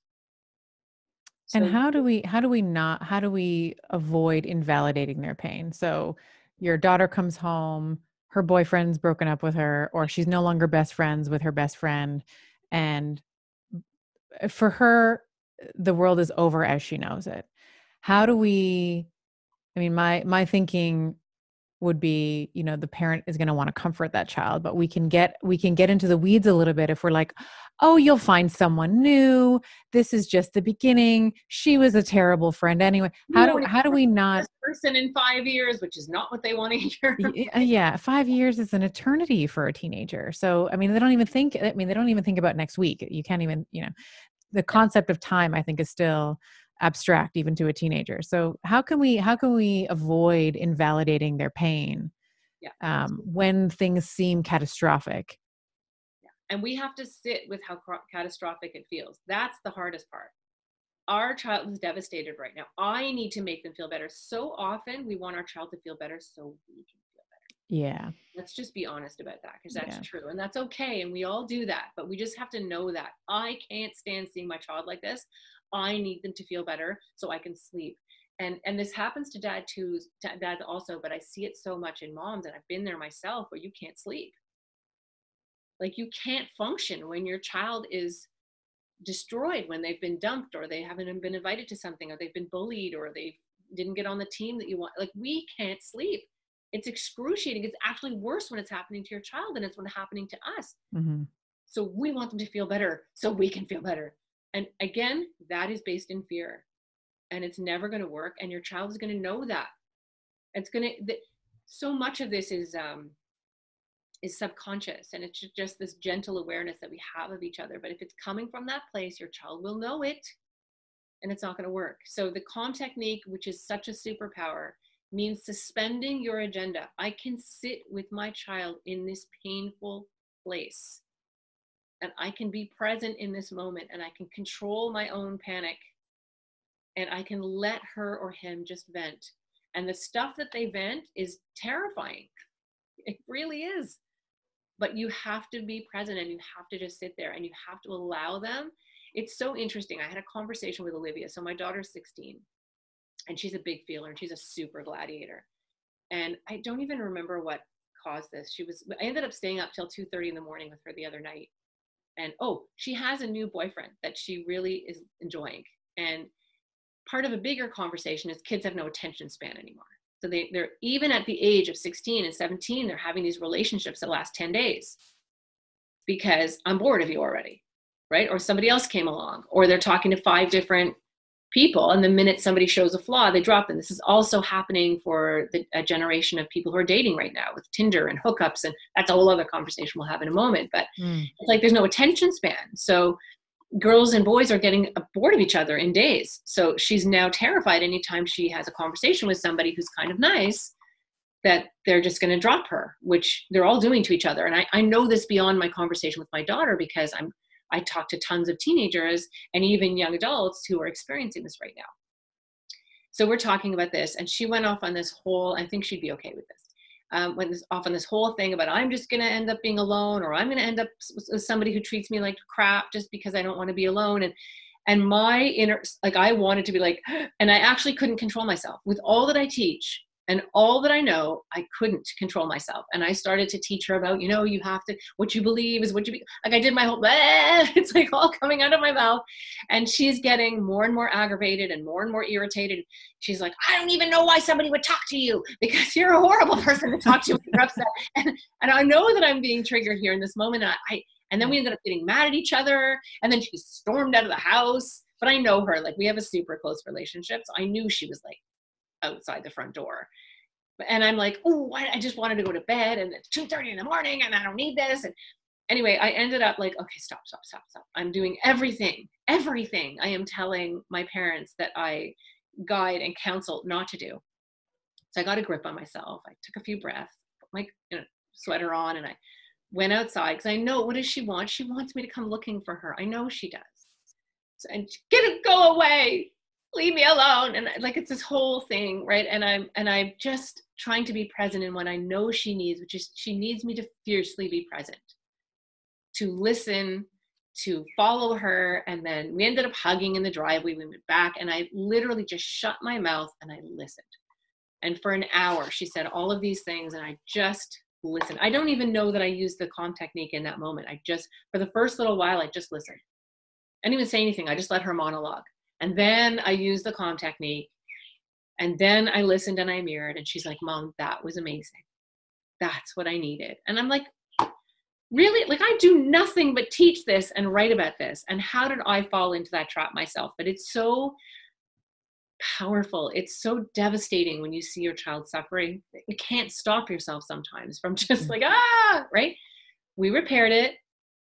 and how do we how do we not how do we avoid invalidating their pain so your daughter comes home her boyfriend's broken up with her or she's no longer best friends with her best friend and for her the world is over as she knows it. How do we i mean my my thinking would be you know the parent is going to want to comfort that child but we can get we can get into the weeds a little bit if we're like oh you'll find someone new. This is just the beginning. She was a terrible friend anyway. How do how do we not person in five years, which is not what they want to [LAUGHS] hear. Uh, yeah five years is an eternity for a teenager. So i mean they don't even think i mean they don't even think about next week. You can't even you know the concept of time i think is still abstract even to a teenager. So how can we how can we avoid invalidating their pain Yeah. um, when things seem catastrophic? Yeah. and we have to sit with how catastrophic it feels. That's the hardest part. Our child is devastated right now. I need to make them feel better. So often we want our child to feel better so we can feel better. Yeah. Let's just be honest about that because that's Yeah. true and that's okay and we all do that but we just have to know that. I can't stand seeing my child like this i need them to feel better so i can sleep. And and this happens to dad too to dads also but i see it so much in moms and i've been there myself where you can't sleep. Like you can't function when your child is destroyed when they've been dumped or they haven't been invited to something or they've been bullied or they didn't get on the team that you want. Like we can't sleep. It's excruciating. It's actually worse when it's happening to your child than it's when it's happening to us. Hmm so we want them to feel better so we can feel better and again that is based in fear. And it's never going to work and your child is going to know that. It's going to so much of this is um is subconscious and it's just this gentle awareness that we have of each other. But if it's coming from that place your child will know it and it's not going to work. So the calm technique which is such a superpower means suspending your agenda. I can sit with my child in this painful place and I can be present in this moment and I can control my own panic and I can let her or him just vent. And the stuff that they vent is terrifying. It really is. But you have to be present and you have to just sit there and you have to allow them. It's so interesting. I had a conversation with Olivia. So my daughter's 16 and she's a big feeler and she's a super gladiator. And I don't even remember what caused this. She was I ended up staying up till 2:30 in the morning with her the other night and oh she has a new boyfriend that she really is enjoying. And part of a bigger conversation is kids have no attention span anymore. So they, they're even at the age of 16 and 17 they're having these relationships that last 10 days because i'm bored of you already right? Or somebody else came along or they're talking to five different people and the minute somebody shows a flaw they drop them this is also happening for the, a generation of people who are dating right now with tinder and hookups and that's a whole other conversation we'll have in a moment but Mm. it's like there's no attention span so girls and boys are getting bored of each other in days. So she's now terrified anytime she has a conversation with somebody who's kind of nice that they're just going to drop her, which they're all doing to each other. And I, I know this beyond my conversation with my daughter because I'm I talk to tons of teenagers and even young adults who are experiencing this right now. So we're talking about this, and she went off on this whole. I think she'd be okay with this. Um, went this, off on this whole thing about I'm just to end up being alone, or I'm to end up with somebody who treats me like crap just because I don't want to be alone. And and my inner, like I wanted to be like, [GASPS] and I actually couldn't control myself with all that I teach and all that I know, I couldn't control myself. And I started to teach her about, you know, you have to, what you believe is what you be. Like I did my whole, [LAUGHS] it's like all coming out of my mouth. And she's getting more and more aggravated and more and more irritated. She's like, I don't even know why somebody would talk to you because [LAUGHS] you're a horrible person to talk to when you're upset. [LAUGHS] And, and I know that I'm being triggered here in this moment. I, I and then we ended up getting mad at each other. And then she stormed out of the house. But I know her, like we have a super close relationship. So I knew she was like outside the front door. And I'm like, oh, I just wanted to go to bed and it's 2.30 in the morning and I don't need this. And anyway, I ended up like, okay, stop, stop, stop, stop. I'm doing everything, everything I am telling my parents that I guide and counsel not to do. So I got a grip on myself. I took a few breaths, put my you know, sweater on, and I went outside because I know what does she want? She wants me to come looking for her. I know she does. So, and get it, go away leave me alone. And like it's this whole thing right? And i'm and i'm just trying to be present in what i know she needs which is she needs me to fiercely be present to listen to follow her. And then we ended up hugging in the driveway. We went back and i literally just shut my mouth and i listened. And for an hour she said all of these things and i just listened. I don't even know that i used the calm technique in that moment. I just for the first little while i just listened. I didn't even say anything. I just let her monologue and then I used the calm technique. And then I listened and I mirrored. And she's like, Mom, that was amazing. That's what I needed. And I'm like, really? Like, I do nothing but teach this and write about this. And how did I fall into that trap myself? But it's so powerful. It's so devastating when you see your child suffering. You can't stop yourself sometimes from [LAUGHS] just mm-hmm. like, ah, right? We repaired it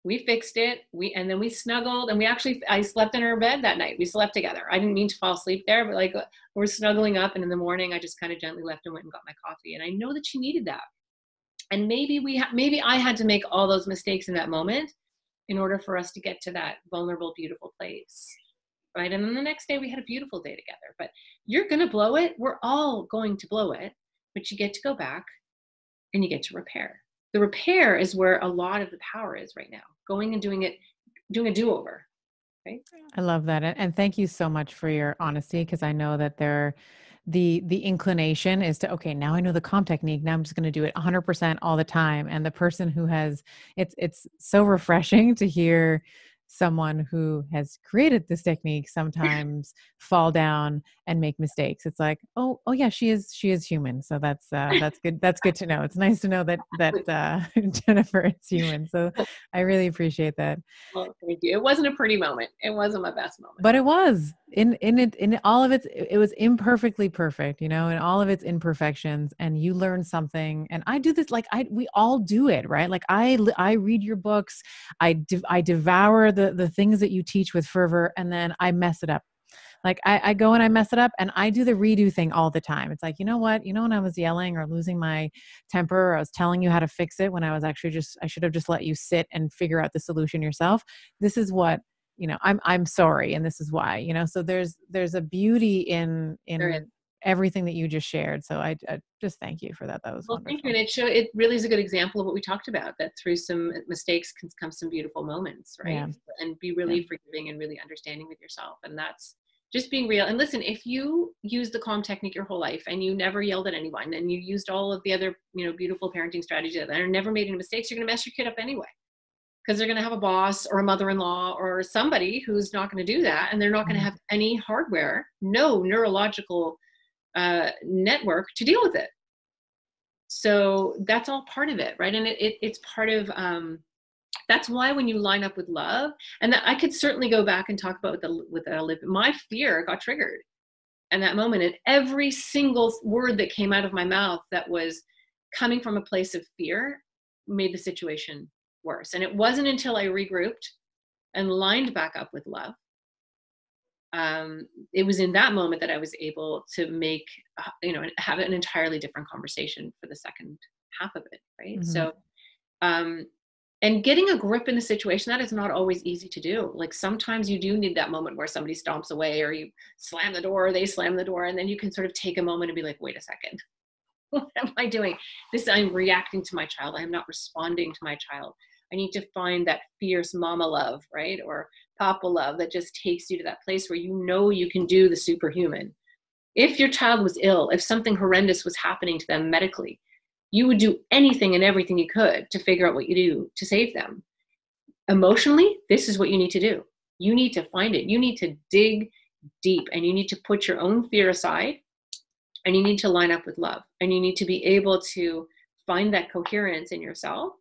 we fixed it. We and then we snuggled and we actually i slept in her bed that night. We slept together. I didn't mean to fall asleep there but like we're snuggling up and in the morning i just kind of gently left and went and got my coffee and i know that she needed that. And maybe we ha- maybe i had to make all those mistakes in that moment in order for us to get to that vulnerable beautiful place. Right? And then the next day we had a beautiful day together. But you're going to blow it. We're all going to blow it but you get to go back and you get to repair the repair is where a lot of the power is right now going and doing it doing a do-over right? I love that and thank you so much for your honesty because i know that there the the inclination is to okay now i know the calm technique now i'm just going to do it 100% all the time and the person who has it's it's so refreshing to hear someone who has created this technique [LAUGHS] sometimes fall down and make mistakes. It's like oh oh yeah she is she is human. So that's uh [LAUGHS] that's good that's good to know. It's nice to know that that uh [LAUGHS] jennifer is human. So i really appreciate that. Well thank you. It wasn't a pretty moment. It wasn't my best moment. But it was. In in it in all of its it was imperfectly perfect you know in all of its imperfections and you learn something. And i do this like i we all do it right? Like i i read your books. I de- i devour the the things that you teach with fervor and then i mess it up like I, I go and I mess it up and I do the redo thing all the time. It's like, you know what? You know, when I was yelling or losing my temper, or I was telling you how to fix it when I was actually just, I should have just let you sit and figure out the solution yourself. This is what you know i'm i'm sorry and this is why you know so there's there's a beauty in in everything that you just shared so I, I, just thank you for that that was well wonderful. thank you and it show it really is a good example of what we talked about that through some mistakes can come some beautiful moments right yeah. and be really yeah. forgiving and really understanding with yourself and that's just being real and listen if you use the calm technique your whole life and you never yelled at anyone and you used all of the other you know beautiful parenting strategies and never made any mistakes you're going to mess your kid up anyway because they're going to have a boss or a mother-in-law or somebody who's not going to do that and they're not going to mm-hmm. have any hardware no neurological uh, network to deal with it so that's all part of it right and it, it it's part of um, that's why when you line up with love and that i could certainly go back and talk about with the with that my fear got triggered in that moment and every single word that came out of my mouth that was coming from a place of fear made the situation worse. And it wasn't until I regrouped and lined back up with love um, it was in that moment that I was able to make, uh, you know, have an entirely different conversation for the second half of it, right? Mm-hmm. So, um, and getting a grip in the situation that is not always easy to do. Like sometimes you do need that moment where somebody stomps away, or you slam the door, or they slam the door, and then you can sort of take a moment and be like, wait a second, [LAUGHS] what am I doing? This I'm reacting to my child. I am not responding to my child. I need to find that fierce mama love, right? Or papa love that just takes you to that place where you know you can do the superhuman. If your child was ill, if something horrendous was happening to them medically, you would do anything and everything you could to figure out what you do to save them. Emotionally, this is what you need to do. You need to find it. You need to dig deep and you need to put your own fear aside and you need to line up with love and you need to be able to find that coherence in yourself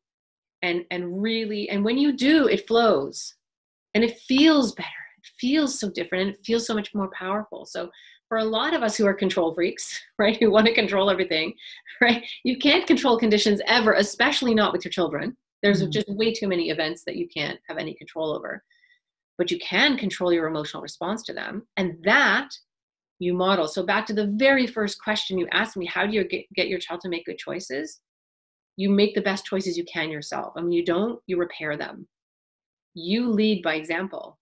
and and really and when you do it flows and it feels better. It feels so different. And it feels so much more powerful. So for a lot of us who are control freaks [LAUGHS] right who want to control everything [LAUGHS] right you can't control conditions ever especially not with your children. There's mm-hmm. just way too many events that you can't have any control over. But you can control your emotional response to them and that you model. So back to the very first question you asked me how do you get, get your child to make good choices? You make the best choices you can yourself. And when you don't you repair them you lead by example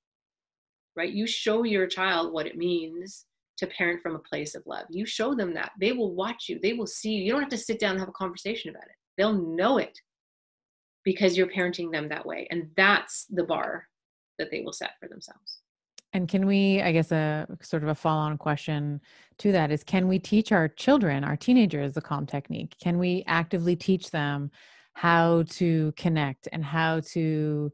right? You show your child what it means to parent from a place of love. You show them that. They will watch you. They will see you. You don't have to sit down and have a conversation about it. They'll know it because you're parenting them that way and that's the bar that they will set for themselves. And can we i guess a sort of a follow-on question to that is can we teach our children our teenagers the calm technique? Can we actively teach them how to connect and how to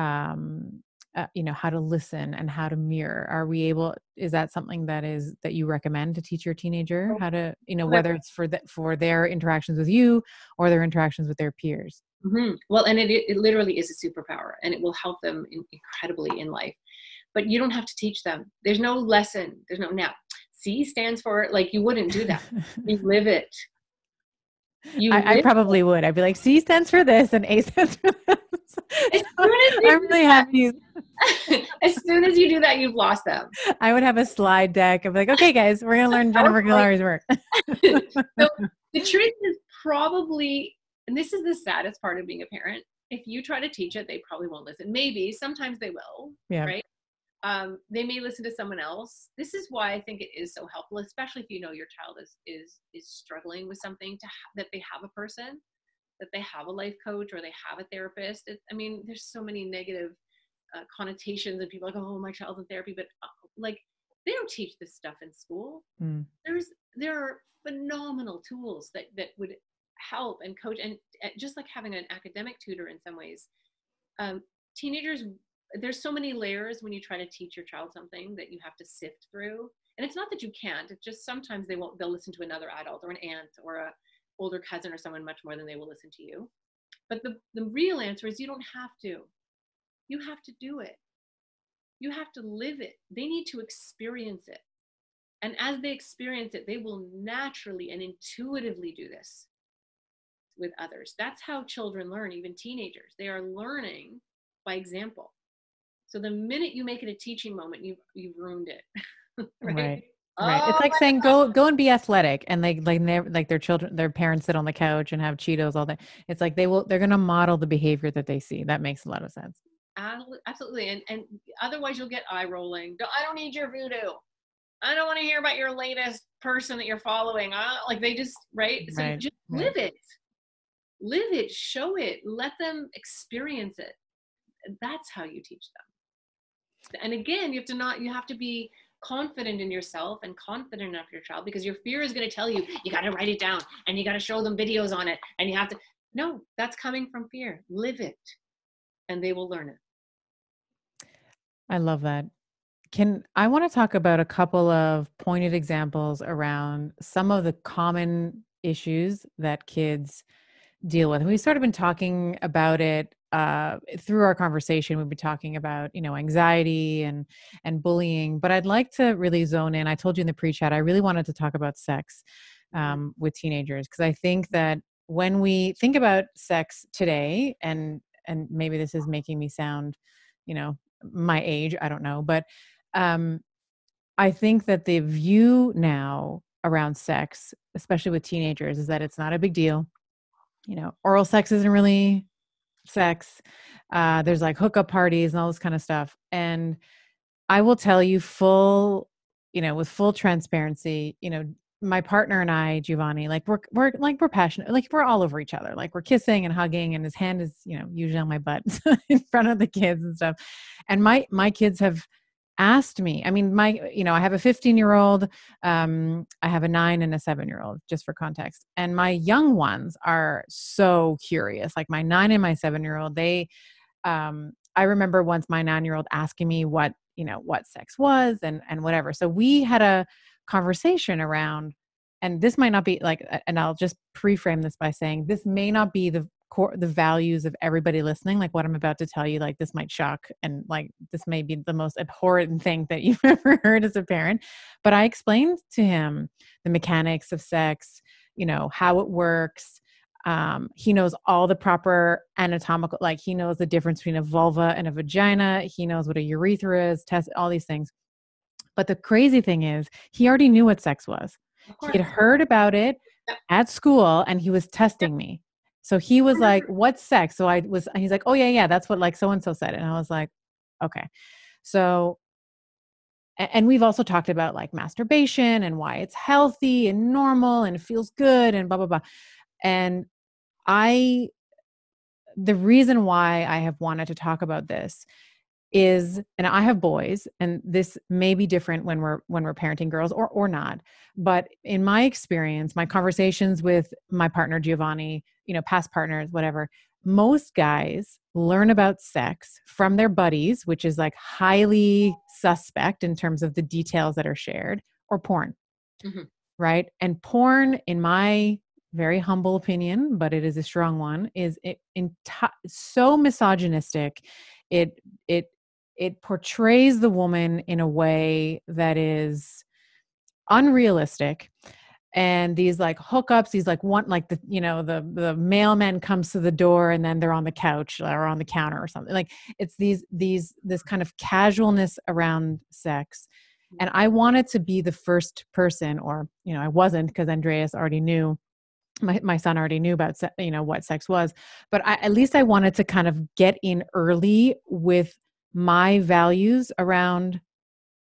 um, uh, you know how to listen and how to mirror. Are we able is that something that is that you recommend to teach your teenager? Oh, how to you know whether it's for the, for their interactions with you or their interactions with their peers? Mm-hmm. well and it, it literally is a superpower and it will help them in, incredibly in life. But you don't have to teach them. There's no lesson. There's no now c stands for like you wouldn't do that. [LAUGHS] You live it you I, I, probably would. I'd be like, C stands for this and A [LAUGHS] stands for this. [LAUGHS] I'm really happy. [LAUGHS] as soon as you do that, you've lost them. I would have a slide deck of like, okay, guys, we're gonna learn Jennifer Kolari's work. so the truth is probably, and this is the saddest part of being a parent. If you try to teach it, they probably won't listen. Maybe sometimes they will. Yeah. Right um, they may listen to someone else. This is why i think it is so helpful especially if you know your child is is is struggling with something to ha- that they have a person that they have a life coach or they have a therapist. It, i mean there's so many negative uh, connotations and people like oh my child's in therapy but uh, like they don't teach this stuff in school. Mm. there's there are phenomenal tools that that would help and coach and, and just like having an academic tutor in some ways um, teenagers there's so many layers when you try to teach your child something that you have to sift through. And it's not that you can't it's just sometimes they won't they'll listen to another adult or an aunt or a older cousin or someone much more than they will listen to you. But the, the real answer is you don't have to. You have to do it. You have to live it. They need to experience it. And as they experience it they will naturally and intuitively do this with others. That's how children learn even teenagers. They are learning by example so the minute you make it a teaching moment, you've you've ruined it. [LAUGHS] right. Right. right. it's oh like saying God. go go and be athletic, and like like never like their children, their parents sit on the couch and have Cheetos all day. It's like they will they're going to model the behavior that they see. That makes a lot of sense. Absolutely, and and otherwise you'll get eye rolling. I don't need your voodoo. I don't want to hear about your latest person that you're following. I, like they just right. So right. just right. live it, live it, show it, let them experience it. That's how you teach them and again you have to not you have to be confident in yourself and confident enough your child because your fear is going to tell you you got to write it down and you got to show them videos on it and you have to no that's coming from fear. Live it and they will learn it. I love that. Can i want to talk about a couple of pointed examples around some of the common issues that kids deal with. we've sort of been talking about it uh, through our conversation. We've been talking about you know anxiety and and bullying, but I'd like to really zone in. I told you in the pre-chat I really wanted to talk about sex mm-hmm. um, with teenagers because I think that when we think about sex today, and and maybe this is making me sound, you know, my age i don't know but um i think that the view now around sex especially with teenagers is that it's not a big deal you know oral sex isn't really sex uh there's like hookup parties and all this kind of stuff and i will tell you full you know with full transparency you know my partner and I, Giovanni, like we're we're like we're passionate, like we're all over each other, like we're kissing and hugging, and his hand is you know usually on my butt [LAUGHS] in front of the kids and stuff. And my my kids have asked me. I mean, my you know I have a 15 year old, um, I have a nine and a seven year old, just for context. And my young ones are so curious. Like my nine and my seven year old, they, um, I remember once my nine year old asking me what you know what sex was and and whatever. So we had a conversation around and this might not be like and i'll just pre-frame this by saying this may not be the core the values of everybody listening like what i'm about to tell you like this might shock and like this may be the most abhorrent [LAUGHS] thing that you've [LAUGHS] ever heard as a parent but i explained to him the mechanics of sex you know how it works um, he knows all the proper anatomical like he knows the difference between a vulva and a vagina he knows what a urethra is test all these things but the crazy thing is, he already knew what sex was. He had heard about it at school and he was testing me. So he was like, [LAUGHS] What's sex? So I was, he's like, Oh, yeah, yeah, that's what like so and so said. And I was like, Okay. So, and we've also talked about like masturbation and why it's healthy and normal and it feels good and blah, blah, blah. And I, the reason why I have wanted to talk about this is and i have boys and this may be different when we're when we're parenting girls or or not but in my experience my conversations with my partner giovanni you know past partners whatever most guys learn about sex from their buddies which is like highly suspect in terms of the details that are shared or porn mm-hmm. right and porn in my very humble opinion but it is a strong one is it in so misogynistic it it it portrays the woman in a way that is unrealistic. And these like hookups these like one like the you know the the mailman comes to the door and then they're on the couch or on the counter or something. Like it's these these this kind of casualness around sex. And i wanted to be the first person or you know i wasn't because andreas already knew my, my son already knew about you know what sex was. But I, at least i wanted to kind of get in early with my values around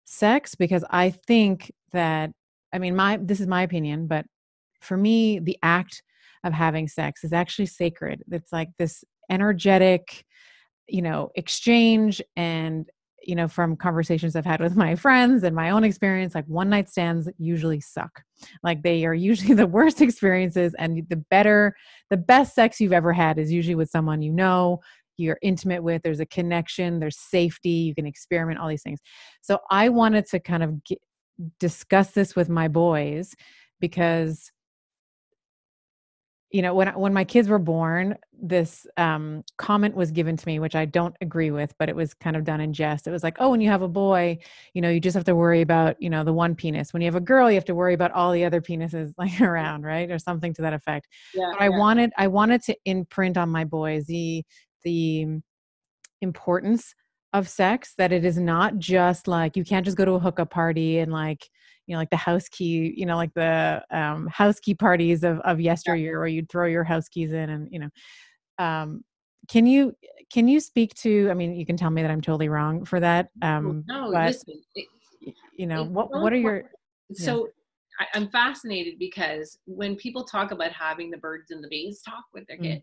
sex because I think that I mean my this is my opinion, but for me the act of having sex is actually sacred. It's like this energetic, you know, exchange and you know from conversations I've had with my friends and my own experience like one night stands usually suck. Like they are usually [LAUGHS] the worst experiences and the better the best sex you've ever had is usually with someone you know you're intimate with there's a connection there's safety you can experiment all these things. So i wanted to kind of get, discuss this with my boys because you know when when my kids were born this um, comment was given to me which i don't agree with but it was kind of done in jest. It was like oh when you have a boy you know you just have to worry about you know the one penis. When you have a girl you have to worry about all the other penises like [LAUGHS] around right or something to that effect. Yeah, but i yeah. wanted i wanted to imprint on my boys the the importance of sex that it is not just like you can't just go to a hookup party and like you know like the house key you know like the um, house key parties of, of yesteryear where you'd throw your house keys in and you know um, can you can you speak to i mean you can tell me that i'm totally wrong for that um no but, listen, it, you know what what are your so yeah. I, am fascinated because when people talk about having the birds and the bees talk with their mm. kid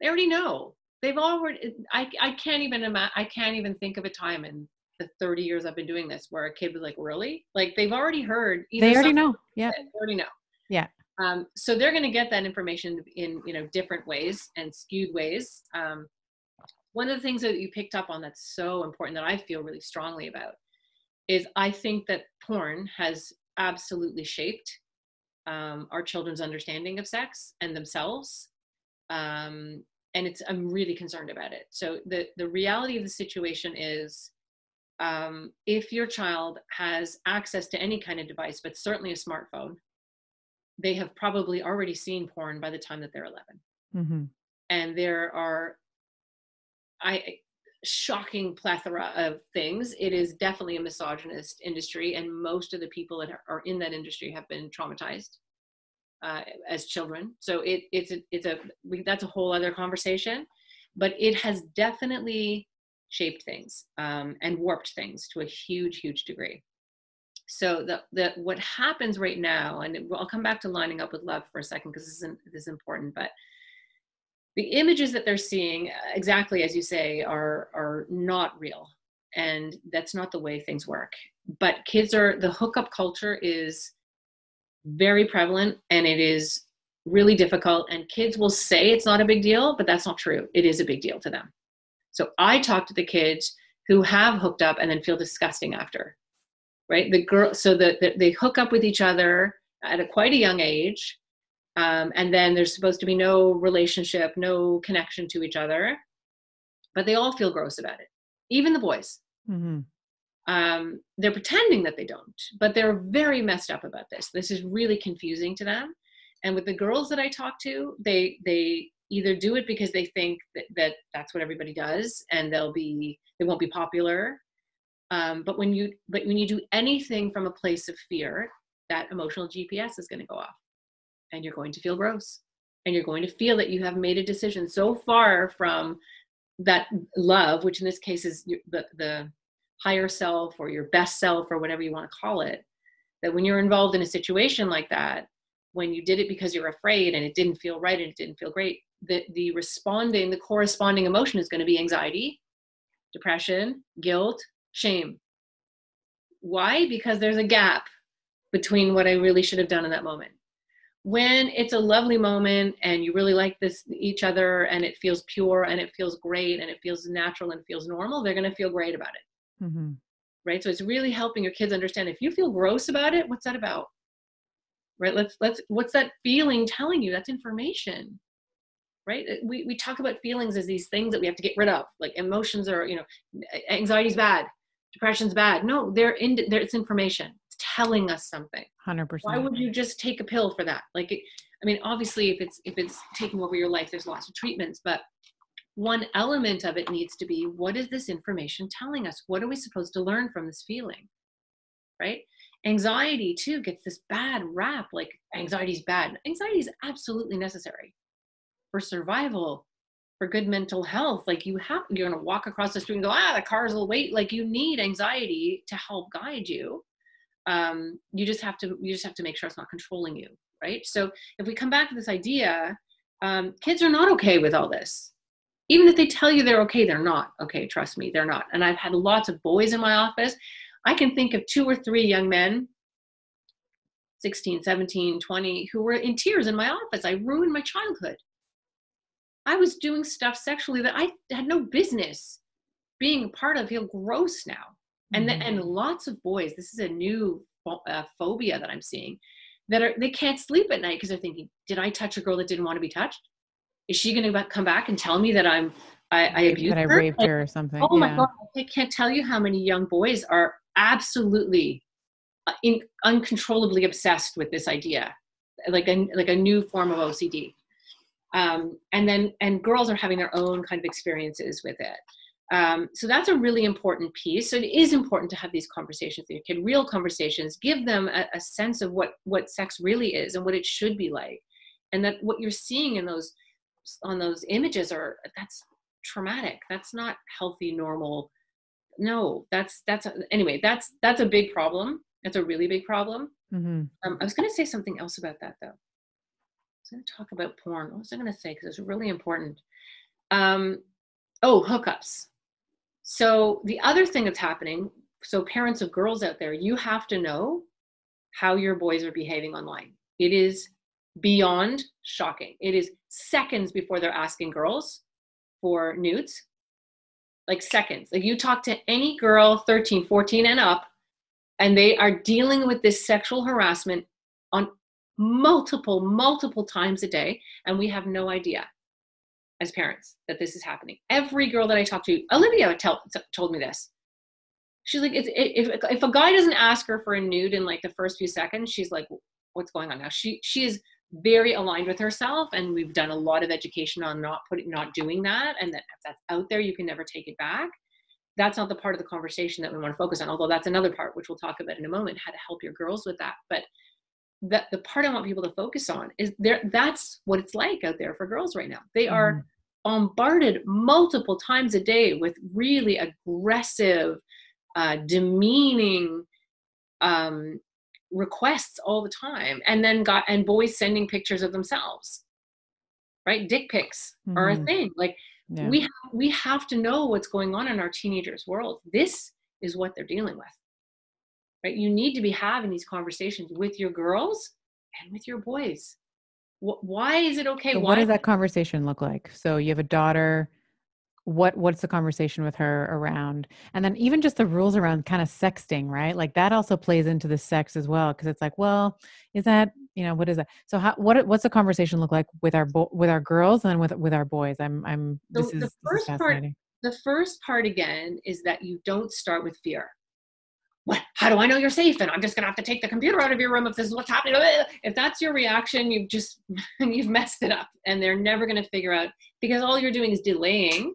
they already know they've already I, I can't even imagine i can't even think of a time in the 30 years i've been doing this where a kid was like really? Like they've already heard they already know yeah. they already know. Yeah. Um, so they're going to get that information in you know different ways and skewed ways. Um, one of the things that you picked up on that's so important that i feel really strongly about is i think that porn has absolutely shaped um, our children's understanding of sex and themselves. Um, and it's i'm really concerned about it so the the reality of the situation is um, if your child has access to any kind of device but certainly a smartphone they have probably already seen porn by the time that they're 11 mm-hmm. and there are i shocking plethora of things. It is definitely a misogynist industry, and most of the people that are in that industry have been traumatized uh, as children. So it, it's a, it's a we, that's a whole other conversation, but it has definitely shaped things um, and warped things to a huge, huge degree. So the the what happens right now, and I'll come back to lining up with love for a second because this is this is important, but the images that they're seeing exactly as you say are are not real and that's not the way things work but kids are the hookup culture is very prevalent and it is really difficult. And kids will say it's not a big deal but that's not true. It is a big deal to them. So i talk to the kids who have hooked up and then feel disgusting after right? The girl so that the, they hook up with each other at a quite a young age um, and then there's supposed to be no relationship no connection to each other but they all feel gross about it. Even the boys. Mm-hmm. Um, they're pretending that they don't but they're very messed up about this. This is really confusing to them. And with the girls that i talk to they they either do it because they think that, that that's what everybody does and they'll be they won't be popular. Um, but when you but when you do anything from a place of fear that emotional gps is going to go off. And you're going to feel gross. And you're going to feel that you have made a decision so far from that love which in this case is the, the higher self or your best self or whatever you want to call it that when you're involved in a situation like that when you did it because you're afraid and it didn't feel right and it didn't feel great the, the responding the corresponding emotion is going to be anxiety depression guilt shame. Why? Because there's a gap between what i really should have done in that moment. When it's a lovely moment and you really like this each other and it feels pure and it feels great and it feels natural and feels normal they're going to feel great about it mm-hmm. right? So it's really helping your kids understand if you feel gross about it what's that about? Right? Let's let's what's that feeling telling you? That's information right? We, we talk about feelings as these things that we have to get rid of like emotions are you know anxiety's bad depression's bad. No they're in there it's information. Telling us something. 100% why would you just take a pill for that? Like it, i mean obviously if it's if it's taking over your life there's lots of treatments but one element of it needs to be what is this information telling us? What are we supposed to learn from this feeling? Right? Anxiety too gets this bad rap like anxiety is bad. Anxiety is absolutely necessary for survival for good mental health. Like you have you're going to walk across the street and go ah the cars will wait like you need anxiety to help guide you. Um, you just have to you just have to make sure it's not controlling you right? So if we come back to this idea um, kids are not okay with all this even if they tell you they're okay they're not okay trust me they're not. And i've had lots of boys in my office. I can think of two or three young men 16 17 20 who were in tears in my office. I ruined my childhood. I was doing stuff sexually that i had no business being a part of. Feel gross now. And mm-hmm. the, and lots of boys this is a new uh, phobia that i'm seeing that are they can't sleep at night because they're thinking did i touch a girl that didn't want to be touched is she going to come back and tell me that i'm i, I abused that her? i raped like, her or something oh yeah. my god i can't tell you how many young boys are absolutely uh, in, uncontrollably obsessed with this idea like a like a new form of ocd um, and then and girls are having their own kind of experiences with it um, so that's a really important piece. So it is important to have these conversations with your kid, real conversations. Give them a, a, sense of what what sex really is and what it should be like, and that what you're seeing in those on those images are that's traumatic. That's not healthy, normal. No, that's that's anyway. That's that's a big problem. That's a really big problem. Mm-hmm. Um, I was going to say something else about that though. I was going to talk about porn. What was I going to say? Because it's really important. Um, oh, hookups so the other thing that's happening, so parents of girls out there, you have to know how your boys are behaving online. It is beyond shocking. It is seconds before they're asking girls for nudes. Like seconds. Like you talk to any girl 13, 14 and up, and they are dealing with this sexual harassment on multiple, multiple times a day, and we have no idea as parents that this is happening. Every girl that I talk to, Olivia tell, told me this. She's like, if, if, if a guy doesn't ask her for a nude in like the first few seconds, she's like, what's going on now? She, she is very aligned with herself and we've done a lot of education on not putting not doing that and that if that's out there you can never take it back. That's not the part of the conversation that we want to focus on although that's another part which we'll talk about in a moment how to help your girls with that. But that the part i want people to focus on is there that's what it's like out there for girls right now. They are mm. bombarded multiple times a day with really aggressive uh, demeaning um, requests all the time and then got and boys sending pictures of themselves right dick pics mm-hmm. are a mm-hmm. thing like yeah. we we have to know what's going on in our teenagers world this is what they're dealing with right you need to be having these conversations with your girls and with your boys why is it okay so why what does that conversation look like so you have a daughter what what's the conversation with her around? And then even just the rules around kind of sexting right? Like that also plays into the sex as well because it's like well is that you know what is that? So how what what's the conversation look like with our bo- with our girls and with with our boys? I'm i'm this the, is the first is part the first part again is that you don't start with fear. What? How do i know you're safe? And i'm just going to have to take the computer out of your room if this is what's happening. [LAUGHS] If that's your reaction you've just [LAUGHS] you've messed it up and they're never going to figure out because all you're doing is delaying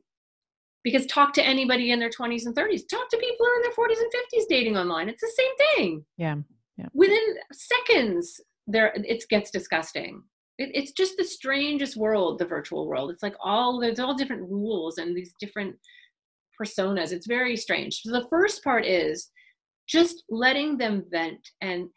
because talk to anybody in their 20s and 30s talk to people who are in their 40s and 50s dating online. It's the same thing. Yeah yeah. Within seconds there it gets disgusting. It, it's just the strangest world the virtual world. It's like all there's all different rules and these different personas. It's very strange. So the first part is just letting them vent and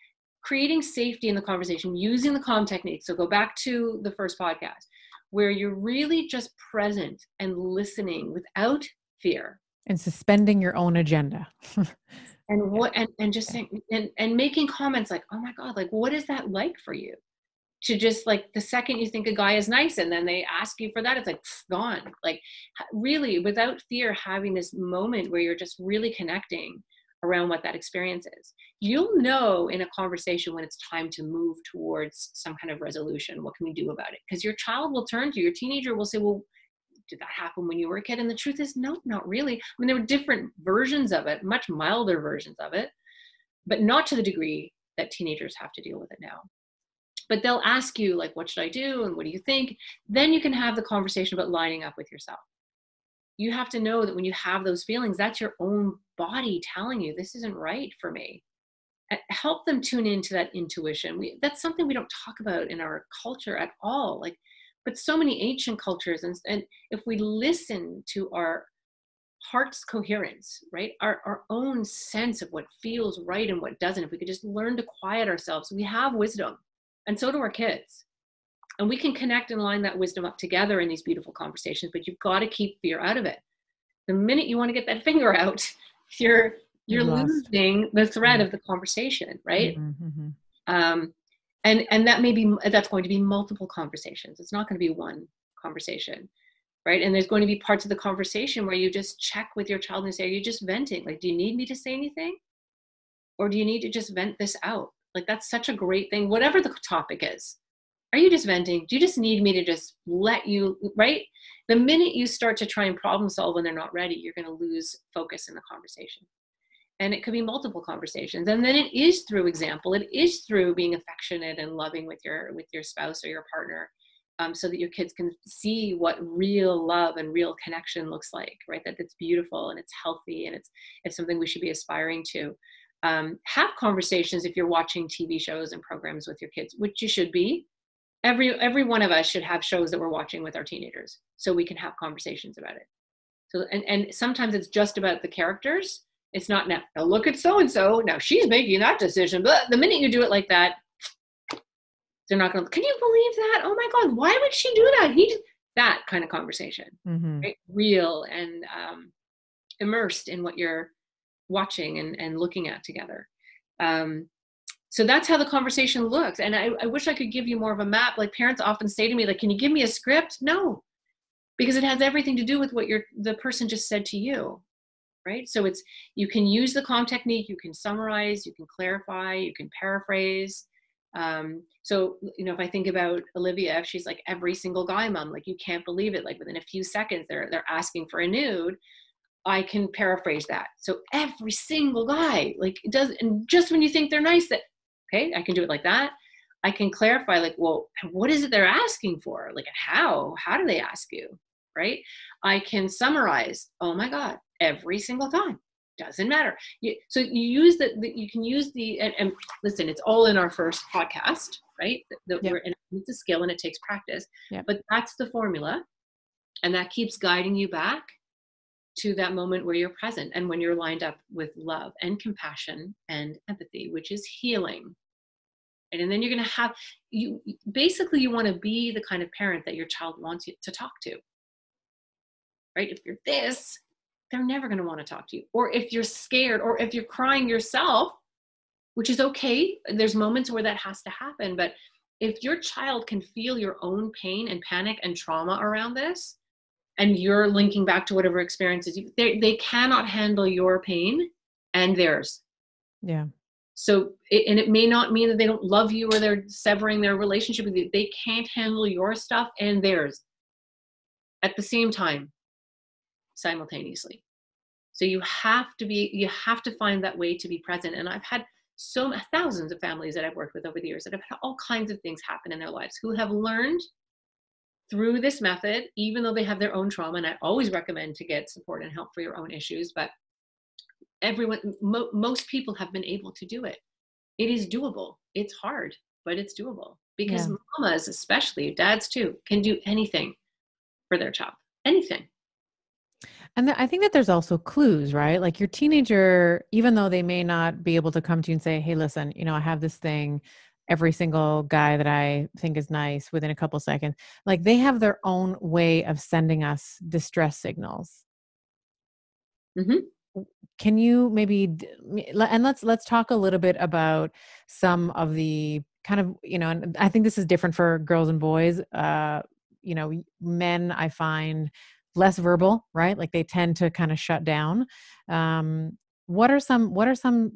creating safety in the conversation using the calm technique so go back to the first podcast where you're really just present and listening without fear. And suspending your own agenda. [LAUGHS] And what and, and just saying and, and making comments like oh my god like what is that like for you? To just like the second you think a guy is nice and then they ask you for that it's like gone. Like really without fear having this moment where you're just really connecting around what that experience is. You'll know in a conversation when it's time to move towards some kind of resolution. What can we do about it? Because your child will turn to you, your teenager will say, Well, did that happen when you were a kid? And the truth is, no, not really. I mean, there were different versions of it, much milder versions of it, but not to the degree that teenagers have to deal with it now. But they'll ask you, like, what should I do? And what do you think? Then you can have the conversation about lining up with yourself you have to know that when you have those feelings, that's your own body telling you this isn't right for me. Eh, help them tune into that intuition. We, that's something we don't talk about in our culture at all. Like, but so many ancient cultures, and, and if we listen to our heart's coherence, right? Our, our own sense of what feels right and what doesn't, if we could just learn to quiet ourselves, we have wisdom. And so do our kids and we can connect and line that wisdom up together in these beautiful conversations but you've got to keep fear out of it. The minute you want to get that [LAUGHS] finger out you're you're, you're losing the thread mm-hmm. of the conversation right? Mm-hmm, mm-hmm. Um, and and that may be that's going to be multiple conversations. It's not going to be one conversation right? And there's going to be parts of the conversation where you just check with your child and say are you just venting? Like do you need me to say anything? Or do you need to just vent this out? Like that's such a great thing whatever the topic is are you just venting? Do you just need me to just let you, right? The minute you start to try and problem solve when they're not ready, you're going to lose focus in the conversation. And it could be multiple conversations. And then it is through example, it is through being affectionate and loving with your with your spouse or your partner. Um, so that your kids can see what real love and real connection looks like, right? That it's beautiful and it's healthy and it's it's something we should be aspiring to. Um, have conversations if you're watching TV shows and programs with your kids, which you should be every every one of us should have shows that we're watching with our teenagers so we can have conversations about it. So and and sometimes it's just about the characters. It's not now, now look at so and so now she's making that decision. But the minute you do it like that they're not going to can you believe that? Oh my god why would she do that? He that kind of conversation mm-hmm. right? real and um, immersed in what you're watching and, and looking at together. Um, so that's how the conversation looks. And I, I, wish i could give you more of a map. Like parents often say to me like can you give me a script? No. Because it has everything to do with what your the person just said to you right? So it's you can use the calm technique you can summarize you can clarify you can paraphrase. Um, so you know if i think about olivia if she's like every single guy mom. Like you can't believe it. Like within a few seconds they're they're asking for a nude. I can paraphrase that. So every single guy, like it does, and just when you think they're nice, that okay, I can do it like that. I can clarify, like, well, what is it they're asking for? Like, how? How do they ask you? Right? I can summarize, oh my God, every single time. Doesn't matter. You, so you use the, the, you can use the, and, and, listen, it's all in our first podcast, right? That yep. we're in, it's a skill and it takes practice. Yep. But that's the formula. And that keeps guiding you back to that moment where you're present and when you're lined up with love and compassion and empathy, which is healing. And then you're going to have you basically you want to be the kind of parent that your child wants you to talk to. Right? If you're this they're never going to want to talk to you. Or if you're scared or if you're crying yourself which is okay there's moments where that has to happen but if your child can feel your own pain and panic and trauma around this and you're linking back to whatever experiences you they, they cannot handle your pain and theirs yeah so, and it may not mean that they don't love you or they're severing their relationship with you. They can't handle your stuff and theirs at the same time, simultaneously. So you have to be, you have to find that way to be present. And I've had so thousands of families that I've worked with over the years that have had all kinds of things happen in their lives who have learned through this method, even though they have their own trauma. And I always recommend to get support and help for your own issues, but everyone mo- most people have been able to do it it is doable it's hard but it's doable because yeah. mamas especially dads too can do anything for their child anything and th- I think that there's also clues, right? Like your teenager, even though they may not be able to come to you and say, "Hey, listen, you know, I have this thing." Every single guy that I think is nice within a couple seconds, like they have their own way of sending us distress signals. Mm-hmm can you maybe and let's let's talk a little bit about some of the kind of you know and i think this is different for girls and boys uh you know men i find less verbal right like they tend to kind of shut down um what are some what are some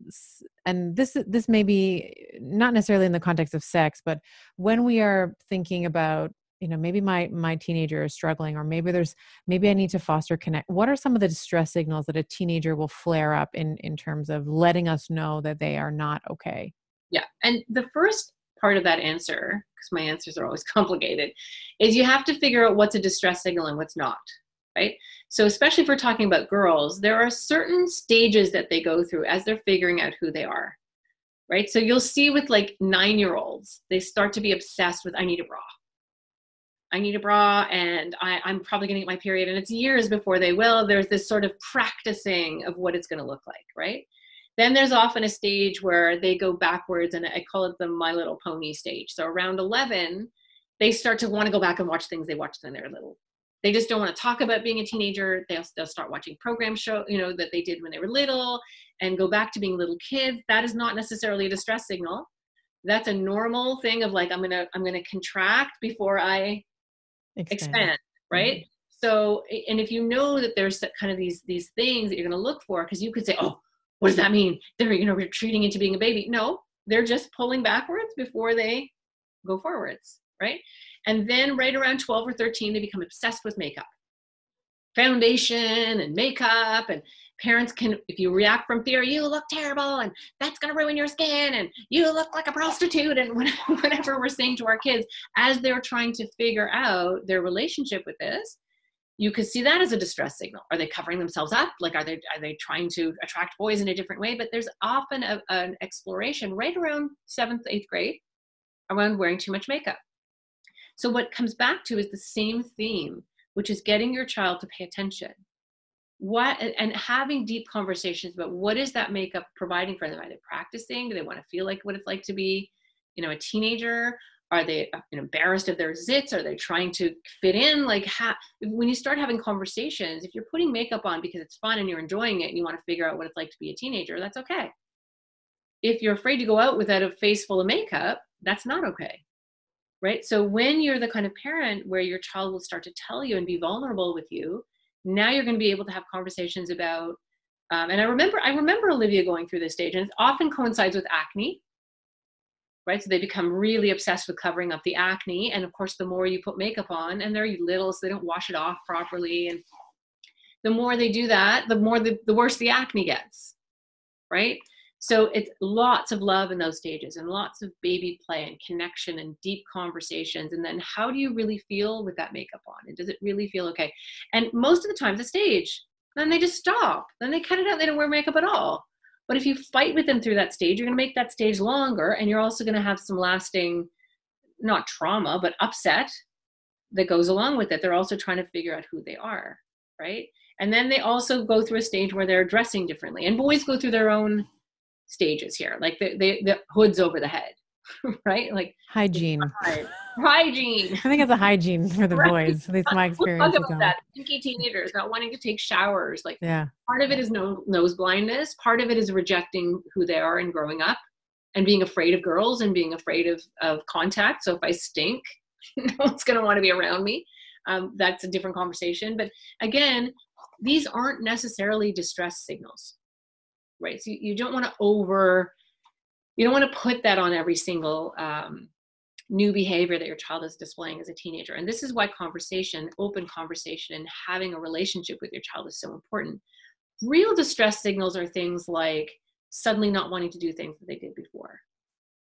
and this this may be not necessarily in the context of sex but when we are thinking about you know maybe my my teenager is struggling or maybe there's maybe i need to foster connect what are some of the distress signals that a teenager will flare up in in terms of letting us know that they are not okay? Yeah and the first part of that answer because my answers are always [LAUGHS] complicated is you have to figure out what's a distress signal and what's not right so especially if we're talking about girls there are certain stages that they go through as they're figuring out who they are right so you'll see with like nine year olds they start to be obsessed with i need a bra I need a bra and I, am probably going to get my period. And it's years before they will. There's this sort of practicing of what it's going to look like, right? Then there's often a stage where they go backwards, and I call it the My Little Pony stage. So around 11, they start to want to go back and watch things they watched when they were little. They just don't want to talk about being a teenager. They'll, they'll start watching program show, you know, that they did when they were little, and go back to being little kids. That is not necessarily a distress signal. That's a normal thing of like I'm gonna I'm gonna contract before I expand, expand right? Mm-hmm. So, and if you know that there's kind of these these things that you're going to look for, because you could say, oh, what does that mean? They're you know retreating into being a baby. No, they're just pulling backwards before they go forwards, right? And then right around 12 or 13, they become obsessed with makeup, foundation and makeup and parents can if you react from fear you look terrible and that's going to ruin your skin and you look like a prostitute and [LAUGHS] whatever we're saying to our kids as they're trying to figure out their relationship with this you could see that as a distress signal. Are they covering themselves up? Like are they are they trying to attract boys in a different way? But there's often a, an exploration right around seventh eighth grade around wearing too much makeup so what comes back to is the same theme which is getting your child to pay attention. What and having deep conversations about what is that makeup providing for them? Are they practicing? Do they want to feel like what it's like to be you know a teenager? Are they uh, embarrassed of their zits? Are they trying to fit in? Like ha- when you start having conversations if you're putting makeup on because it's fun and you're enjoying it and you want to figure out what it's like to be a teenager that's okay. If you're afraid to go out without a face full of makeup that's not okay right? So when you're the kind of parent where your child will start to tell you and be vulnerable with you now you're going to be able to have conversations about um, and i remember i remember olivia going through this stage and it often coincides with acne right? So they become really obsessed with covering up the acne and of course the more you put makeup on and they're little so they don't wash it off properly and the more they do that the more the, the worse the acne gets right so it's lots of love in those stages and lots of baby play and connection and deep conversations. And then how do you really feel with that makeup on? And does it really feel okay? And most of the time, the stage, then they just stop. Then they cut it out. They don't wear makeup at all. But if you fight with them through that stage, you're going to make that stage longer and you're also going to have some lasting, not trauma, but upset that goes along with it. They're also trying to figure out who they are, right? And then they also go through a stage where they're dressing differently. And boys go through their own stages here. Like the, the, the hoods over the head [LAUGHS] right? Like hygiene. hygiene. [LAUGHS] I think it's a hygiene for the right. boys at least my experience we'll talk about that. stinky teenagers not wanting to take showers. Like yeah. part of it is no nose blindness. Part of it is rejecting who they are and growing up and being afraid of girls and being afraid of of contact. So if i stink [LAUGHS] no one's going to want to be around me. Um, that's a different conversation. But again these aren't necessarily distress signals right? So you, you don't want to over, you don't want to put that on every single um, new behavior that your child is displaying as a teenager. And this is why conversation, open conversation, and having a relationship with your child is so important. Real distress signals are things like suddenly not wanting to do things that they did before,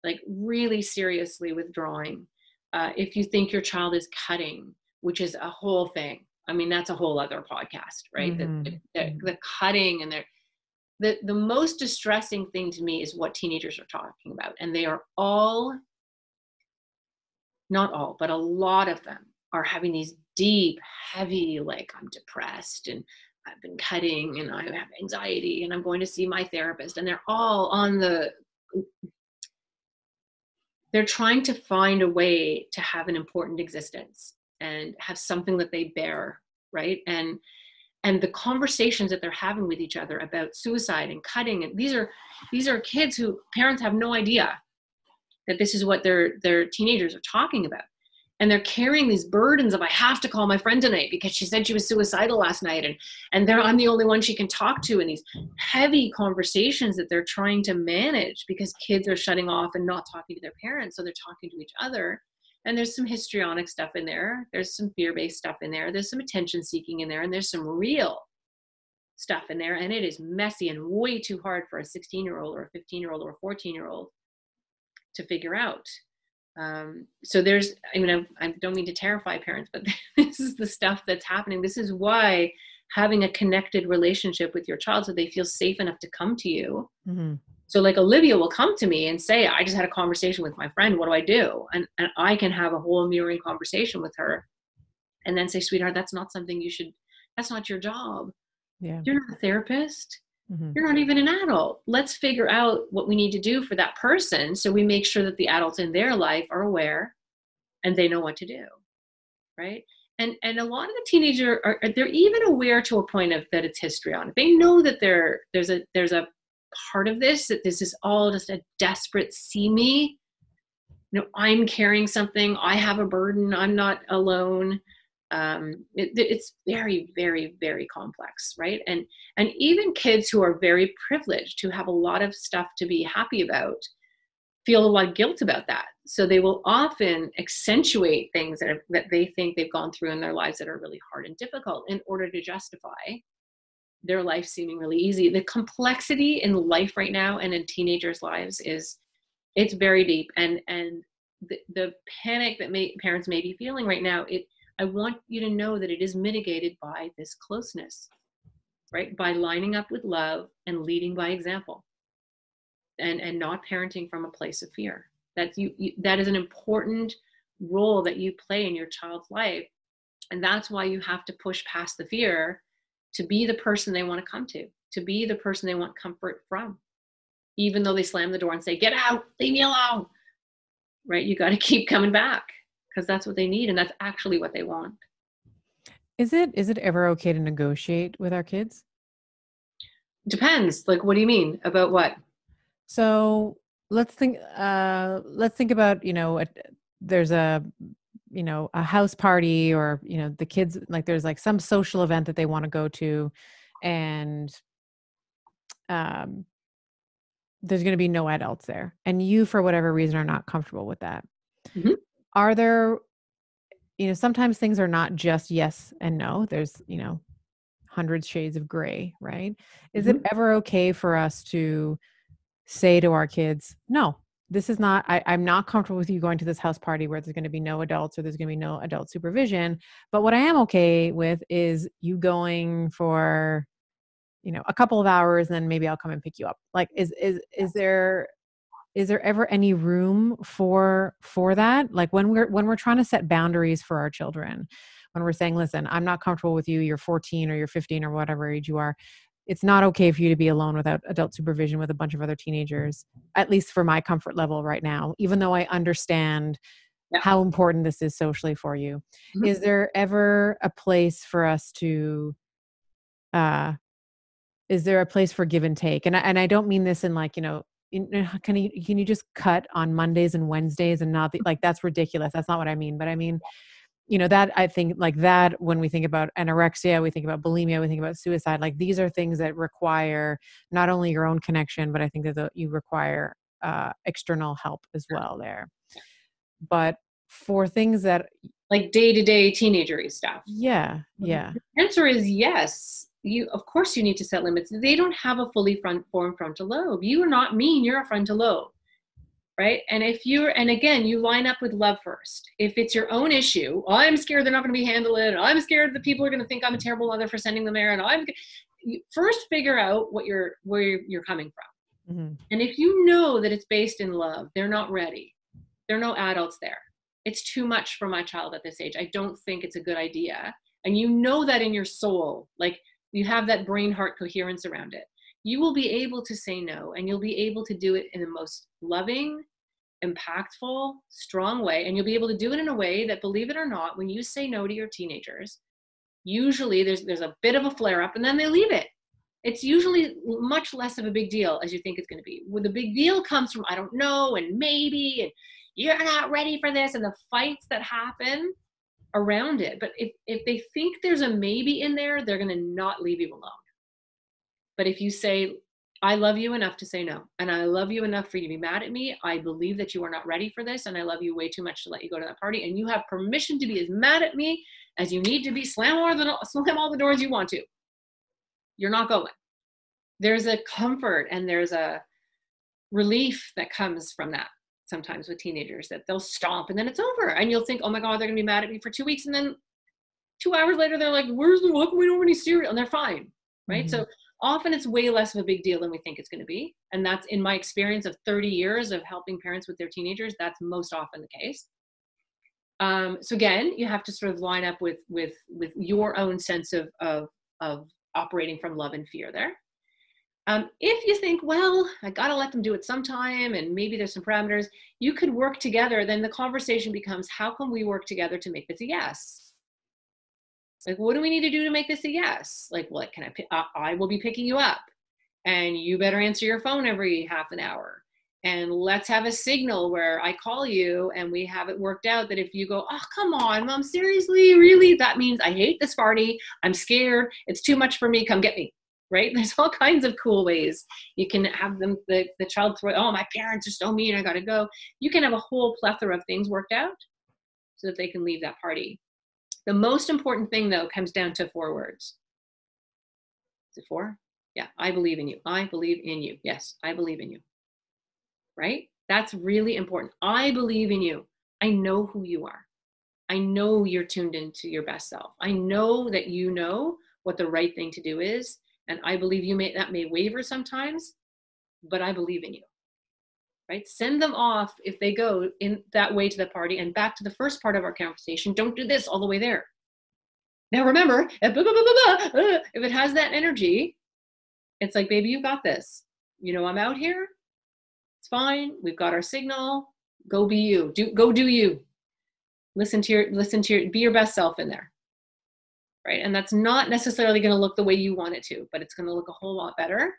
like really seriously withdrawing. Uh, if you think your child is cutting, which is a whole thing. I mean, that's a whole other podcast, right? Mm-hmm. The, the, the, cutting and they're the, the most distressing thing to me is what teenagers are talking about. And they are all, not all, but a lot of them are having these deep, heavy, like, I'm depressed and I've been cutting and I have anxiety and I'm going to see my therapist. And they're all on the, they're trying to find a way to have an important existence and have something that they bear, right? And and the conversations that they're having with each other about suicide and cutting and these are these are kids who parents have no idea that this is what their their teenagers are talking about. And they're carrying these burdens of i have to call my friend tonight because she said she was suicidal last night and and they're i'm the only one she can talk to and these heavy conversations that they're trying to manage because kids are shutting off and not talking to their parents so they're talking to each other and there's some histrionic stuff in there. There's some fear-based stuff in there. There's some attention seeking in there and there's some real stuff in there and it is messy and way too hard for a 16 year old or a 15 year old or a 14 year old to figure out. Um, so there's i mean I, I, don't mean to terrify parents but [LAUGHS] this is the stuff that's happening. This is why having a connected relationship with your child so they feel safe enough to come to you mm-hmm. So like Olivia will come to me and say, I just had a conversation with my friend. What do I do? And, and I can have a whole mirroring conversation with her and then say, sweetheart, that's not something you should, that's not your job. Yeah. You're not a therapist. Mm-hmm. You're not even an adult. Let's figure out what we need to do for that person so we make sure that the adults in their life are aware and they know what to do. Right. And, and a lot of the teenagers are they're even aware to a point of that it's histrionic. They know that there there's a there's a part of this that this is all just a desperate see me. You know i'm carrying something. I have a burden. I'm not alone. Um, it, it's very very very complex right? And and even kids who are very privileged who have a lot of stuff to be happy about feel a lot of guilt about that. So they will often accentuate things that, are, that they think they've gone through in their lives that are really hard and difficult in order to justify their life seeming really easy. The complexity in life right now and in teenagers' lives is it's very deep. And and the, the panic that may, parents may be feeling right now it i want you to know that it is mitigated by this closeness right? By lining up with love and leading by example. And and not parenting from a place of fear. That you, you that is an important role that you play in your child's life. And that's why you have to push past the fear to be the person they want to come to, to be the person they want comfort from, even though they slam the door and say, Get out, leave me alone. Right? You got to [LAUGHS] keep coming back because that's what they need and that's actually what they want. Is it is it ever okay to negotiate with our kids? Depends. Like what do you mean? About what? So let's think uh let's think about, you know, a, there's a you know a house party or you know the kids like there's like some social event that they want to go to and um there's going to be no adults there and you for whatever reason are not comfortable with that mm-hmm. are there you know sometimes things are not just yes and no there's you know hundreds shades of gray right is mm-hmm. it ever okay for us to say to our kids, no, this is not, I, I'm not comfortable with you going to this house party where there's going to be no adults or there's going to be no adult supervision. But what I am okay with is you going for, you know, a couple of hours and then maybe I'll come and pick you up. Like, is, is, is there, is there ever any room for for that like when we're when we're trying to set boundaries for our children when we're saying listen i'm not comfortable with you you're 14 or you're 15 or whatever age you are it's not okay for you to be alone without adult supervision with a bunch of other teenagers at least for my comfort level right now even though i understand yeah. how important this is socially for you. Mm-hmm. is there ever a place for us to uh is there a place for give and take? And I, and I don't mean this in like you know can you can you just cut on mondays and wednesdays and not the, like that's ridiculous. That's not what i mean but i mean you know that i think like that when we think about anorexia we think about bulimia we think about suicide like these are things that require not only your own connection but i think that the, you require uh, external help as well there. But for things that like day-to-day teenagery stuff. Yeah yeah. The answer is yes you of course you need to set limits. They don't have a fully front formed frontal lobe. You are not mean you're a frontal lobe right? And if you're and again you line up with love first. If it's your own issue i'm scared they're not going to be handled and i'm scared the people are going to think i'm a terrible mother for sending them there and i'm first figure out what you're where you're coming from. Mm-hmm. and if you know that it's based in love they're not ready. There are no adults there. It's too much for my child at this age. I don't think it's a good idea. And you know that in your soul like you have that brain heart coherence around it you will be able to say no and you'll be able to do it in the most loving impactful strong way and you'll be able to do it in a way that believe it or not when you say no to your teenagers usually there's there's a bit of a flare up and then they leave it it's usually much less of a big deal as you think it's going to be when the big deal comes from i don't know and maybe and you're not ready for this and the fights that happen around it. But if, if they think there's a maybe in there, they're going to not leave you alone. But if you say, I love you enough to say no, and I love you enough for you to be mad at me, I believe that you are not ready for this, and I love you way too much to let you go to that party, and you have permission to be as mad at me as you need to be, slam all the, slam all the doors you want to. You're not going. There's a comfort and there's a relief that comes from that sometimes with teenagers that they'll stomp and then it's over and you'll think oh my god they're gonna be mad at me for two weeks and then two hours later they're like where's the look we don't have any cereal and they're fine right mm-hmm. so often it's way less of a big deal than we think it's going to be and that's in my experience of 30 years of helping parents with their teenagers that's most often the case um, so again you have to sort of line up with with with your own sense of of of operating from love and fear there um, if you think, well, I got to let them do it sometime and maybe there's some parameters, you could work together. Then the conversation becomes, how can we work together to make this a yes? Like, what do we need to do to make this a yes? Like, what can I, uh, I will be picking you up and you better answer your phone every half an hour. And let's have a signal where I call you and we have it worked out that if you go, oh, come on, mom, seriously, really? That means I hate this party. I'm scared. It's too much for me. Come get me right? [LAUGHS] There's all kinds of cool ways. You can have them, the, the child throw, oh, my parents are so mean, I gotta go. You can have a whole plethora of things worked out so that they can leave that party. The most important thing, though, comes down to four words. Is it four? Yeah, I believe in you. I believe in you. Yes, I believe in you. Right? That's really important. I believe in you. I know who you are. I know you're tuned into your best self. I know that you know what the right thing to do is and i believe you may that may waver sometimes but i believe in you right? Send them off if they go in that way to the party and back to the first part of our conversation. Don't do this all the way there. Now remember uh, uh, if it has that energy it's like baby you got this. You know i'm out here. It's fine. We've got our signal. Go be you. Do go do you. Listen to your listen to your be your best self in there. Right? And that's not necessarily going to look the way you want it to, but it's going to look a whole lot better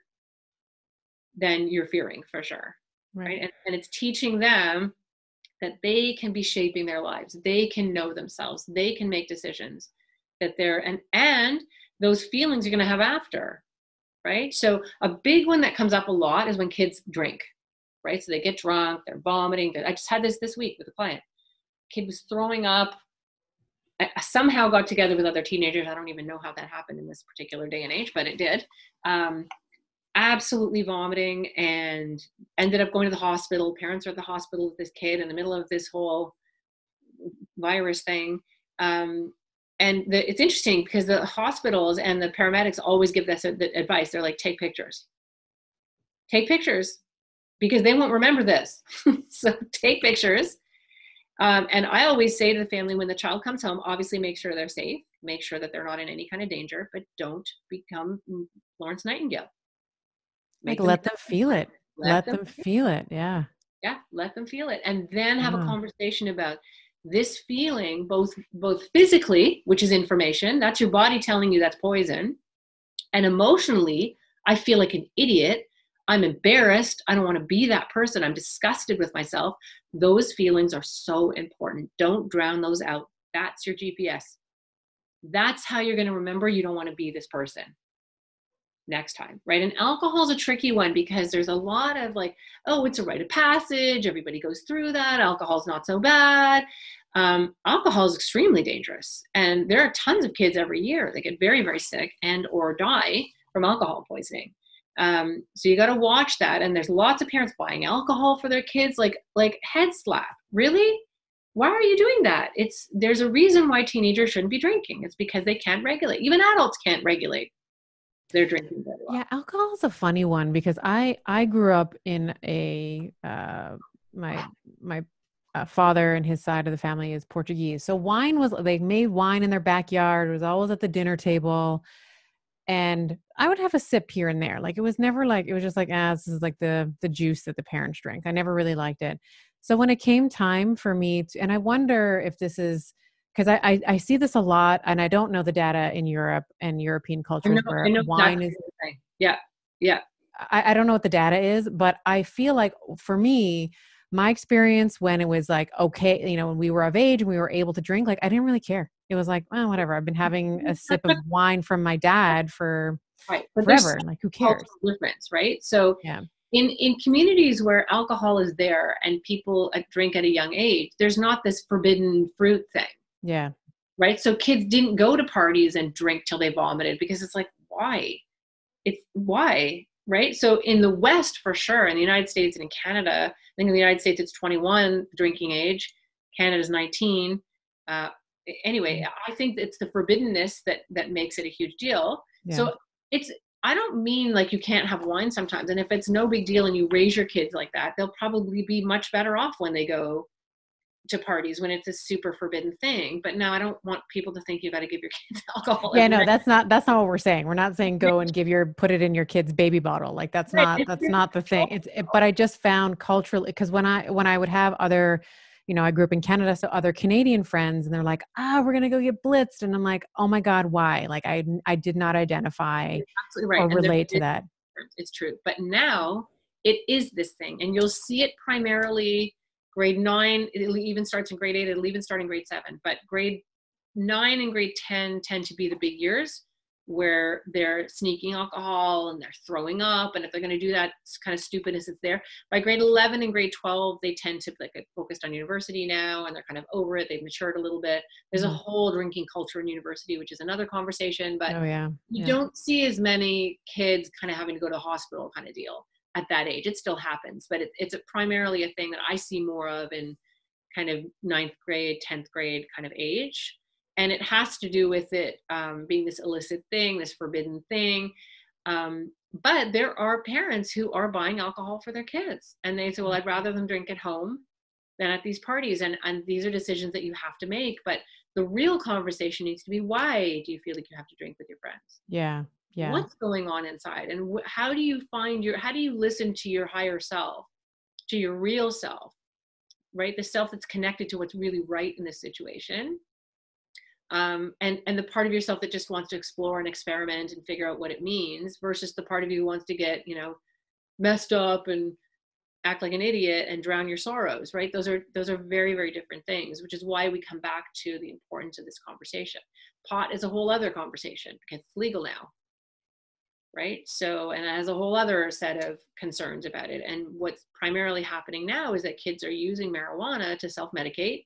than you're fearing for sure, right? right? And, and it's teaching them that they can be shaping their lives, they can know themselves, they can make decisions that they're and and those feelings you're going to have after right so a big one that comes up a lot is when kids drink right so they get drunk they're vomiting i just had this this week with a client kid was throwing up I somehow got together with other teenagers. I don't even know how that happened in this particular day and age, but it did. Um, absolutely vomiting and ended up going to the hospital. Parents are at the hospital with this kid in the middle of this whole virus thing. Um, and the, it's interesting because the hospitals and the paramedics always give this advice. They're like, take pictures. Take pictures because they won't remember this. [LAUGHS] so take pictures. Um, and I always say to the family when the child comes home, obviously make sure they're safe, make sure that they're not in any kind of danger, but don't become Florence Nightingale. Make like let them feel it. Let, let them, them feel it. Yeah. Yeah. Let them feel it. And then have a conversation about this feeling both both physically which is information that's your body telling you that's poison and emotionally i feel like an idiot i'm embarrassed i don't want to be that person i'm disgusted with myself those feelings are so important don't drown those out that's your gps that's how you're going to remember you don't want to be this person next time, right? And alcohol is a tricky one because there's a lot of like, oh, it's a rite of passage. Everybody goes through that. Alcohol's not so bad. Um, alcohol is extremely dangerous, and there are tons of kids every year that get very, very sick and or die from alcohol poisoning. Um, so you got to watch that. And there's lots of parents buying alcohol for their kids, like like head slap. Really? Why are you doing that? It's there's a reason why teenagers shouldn't be drinking. It's because they can't regulate. Even adults can't regulate they're drinking very well. Yeah, alcohol is a funny one because I I grew up in a uh, my my uh, father and his side of the family is Portuguese, so wine was they made wine in their backyard. It was always at the dinner table, and I would have a sip here and there. Like it was never like it was just like ah, this is like the the juice that the parents drink. I never really liked it. So when it came time for me to, and I wonder if this is because I, I, I see this a lot, and I don't know the data in Europe and European cultures know, where wine is. Yeah, yeah. I, I don't know what the data is, but I feel like for me, my experience when it was like okay, you know, when we were of age and we were able to drink, like I didn't really care. It was like, oh, whatever. I've been having a sip of [LAUGHS] wine from my dad for right. but forever. Like, who cares? Difference, right? So yeah in in communities where alcohol is there and people uh, drink at a young age there's not this forbidden fruit thing yeah. Right. So kids didn't go to parties and drink till they vomited because it's like, why? It's why? Right. So in the West, for sure, in the United States and in Canada, I think in the United States it's 21 drinking age, Canada's 19. Uh, anyway, mm. I think it's the forbiddenness that that makes it a huge deal. Yeah. So it's I don't mean like you can't have wine sometimes. And if it's no big deal and you raise your kids like that, they'll probably be much better off when they go to parties when it's a super forbidden thing but now i don't want people to think you got to give your [LAUGHS] kids alcohol yeah no that's not that's not what we're saying. We're not saying go and give your put it in your kid's baby bottle. Like that's not that's not the thing. it's it, but i just found culturally because when i when i would have other you know i grew up in canada so other canadian friends and they're like ah we're gonna go get blitzed and i'm like oh my god why? Like i i did not identify right. or relate to that. it's true. But now it is this thing and you'll see it primarily grade nine it even starts in grade eight it'll even start in grade seven but grade nine and grade 10 tend to be the big years where they're sneaking alcohol and they're throwing up and if they're going to do that it's kind of stupid as it's there by grade 11 and grade 12 they tend to like get focused on university now and they're kind of over it they've matured a little bit there's mm-hmm. a whole drinking culture in university which is another conversation but oh, yeah. you yeah. don't see as many kids kind of having to go to the hospital kind of deal at that age. It still happens, but it, it's a primarily a thing that I see more of in kind of ninth grade, 10th grade kind of age. And it has to do with it um, being this illicit thing, this forbidden thing. Um, but there are parents who are buying alcohol for their kids. And they say, well, I'd rather them drink at home than at these parties. And, and these are decisions that you have to make. But the real conversation needs to be why do you feel like you have to drink with your friends? Yeah yeah. what's going on inside and wh- how do you find your how do you listen to your higher self to your real self right? The self that's connected to what's really right in this situation. Um, and and the part of yourself that just wants to explore and experiment and figure out what it means versus the part of you who wants to get you know messed up and act like an idiot and drown your sorrows right? Those are those are very very different things which is why we come back to the importance of this conversation. Pot is a whole other conversation because it's legal now right? So, and it has a whole other set of concerns about it. And what's primarily happening now is that kids are using marijuana to self medicate.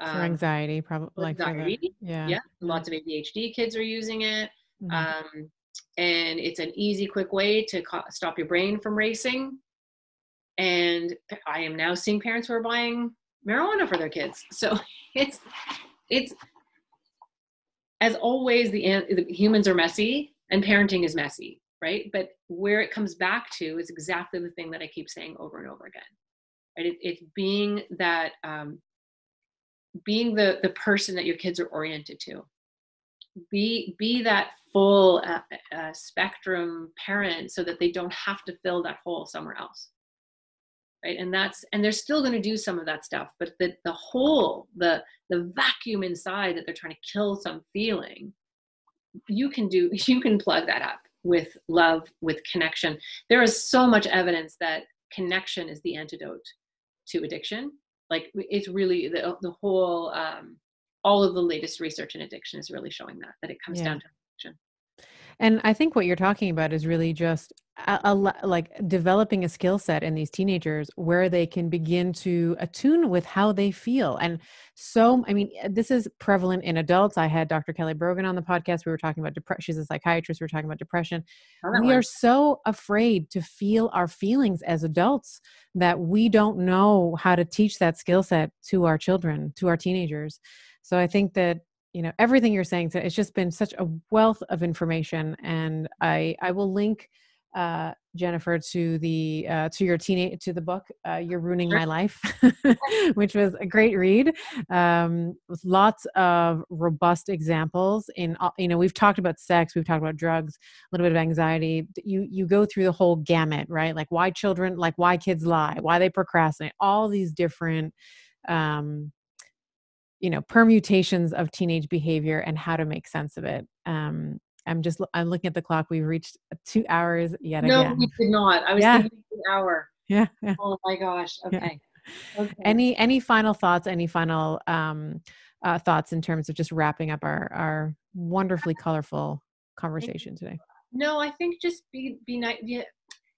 Um, for anxiety, probably. Anxiety. Like yeah. Yeah. Lots of ADHD kids are using it. Mm-hmm. Um, and it's an easy, quick way to co- stop your brain from racing. And I am now seeing parents who are buying marijuana for their kids. [LAUGHS] So it's it's as always the, the humans are messy and parenting is messy, right? But where it comes back to is exactly the thing that I keep saying over and over again. Right? It, it's being that um, being the the person that your kids are oriented to be be that full uh, uh, spectrum parent so that they don't have to fill that hole somewhere else right and that's and they're still going to do some of that stuff but the the hole the the vacuum inside that they're trying to kill some feeling you can do [LAUGHS] you can plug that up with love with connection. There is so much evidence that connection is the antidote to addiction. Like it's really the, the whole um, all of the latest research in addiction is really showing that that it comes yeah. down to addiction and i think what you're talking about is really just a, a, like developing a skill set in these teenagers where they can begin to attune with how they feel. And so i mean this is prevalent in adults. I had dr kelly brogan on the podcast. We were talking about depression she's a psychiatrist we were talking about depression. We one. are so afraid to feel our feelings as adults that we don't know how to teach that skill set to our children to our teenagers. So i think that you know everything you're saying it's just been such a wealth of information and i i will link uh, Jennifer to the uh, to your teenage to the book uh, "You're Ruining My Life," [LAUGHS] [LAUGHS] which was a great read um, with lots of robust examples. In you know, we've talked about sex, we've talked about drugs, a little bit of anxiety. You you go through the whole gamut, right? Like why children, like why kids lie, why they procrastinate, all these different. Um, you know permutations of teenage behavior and how to make sense of it um, I'm just I'm looking at the clock. We've reached two hours yet no, again. No, we did not. I was yeah. thinking an hour. [LAUGHS] Yeah, yeah. Oh my gosh. Okay. Yeah. okay. Any any final thoughts? Any final um, uh, thoughts in terms of just wrapping up our our wonderfully colorful conversation today? No, I think just be be nice. Yeah.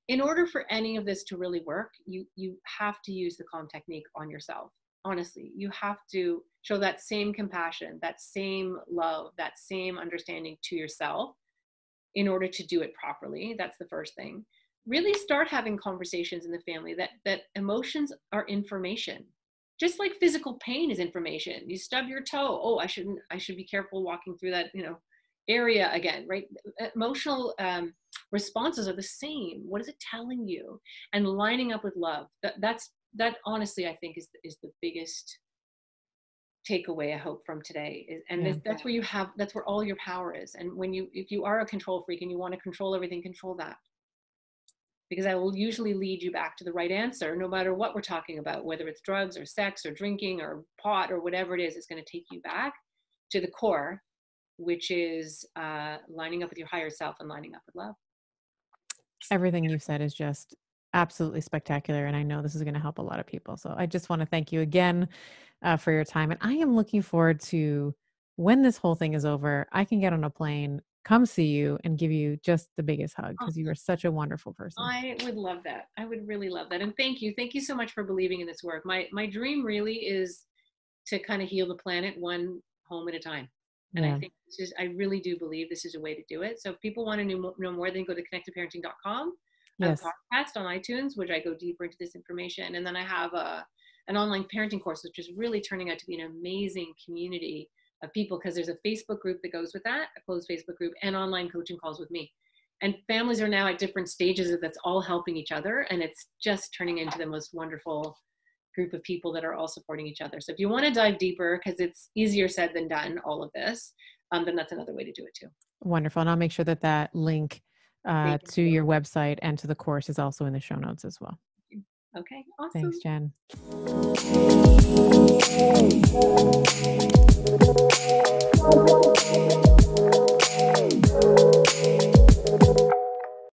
In order for any of this to really work, you you have to use the calm technique on yourself honestly you have to show that same compassion that same love that same understanding to yourself in order to do it properly. That's the first thing. Really start having conversations in the family that that emotions are information. Just like physical pain is information. You stub your toe oh i shouldn't i should be careful walking through that you know area again right? Emotional um, responses are the same. What is it telling you? And lining up with love. That, that's that honestly i think is is the biggest takeaway i hope from today is and yeah. that's where you have that's where all your power is and when you if you are a control freak and you want to control everything control that because I will usually lead you back to the right answer no matter what we're talking about whether it's drugs or sex or drinking or pot or whatever it is it's going to take you back to the core which is uh, lining up with your higher self and lining up with love everything you've said is just absolutely spectacular. And I know this is going to help a lot of people. So I just want to thank you again uh, for your time. And I am looking forward to when this whole thing is over, I can get on a plane, come see you, and give you just the biggest hug because you are such a wonderful person. I would love that. I would really love that. And thank you. Thank you so much for believing in this work. My my dream really is to kind of heal the planet one home at a time. And yeah. I think this is, I really do believe this is a way to do it. So if people want to know, know more, then go to connectedparenting.com yes. podcast on iTunes, which I go deeper into this information. And then I have a, an online parenting course, which is really turning out to be an amazing community of people because there's a Facebook group that goes with that, a closed Facebook group, and online coaching calls with me. And families are now at different stages of that's all helping each other. And it's just turning into the most wonderful group of people that are all supporting each other. So if you want to dive deeper, because it's easier said than done, all of this, um, then that's another way to do it too. Wonderful. And I'll make sure that that link uh, to your website and to the course is also in the show notes as well. Okay, awesome. Thanks, Jen.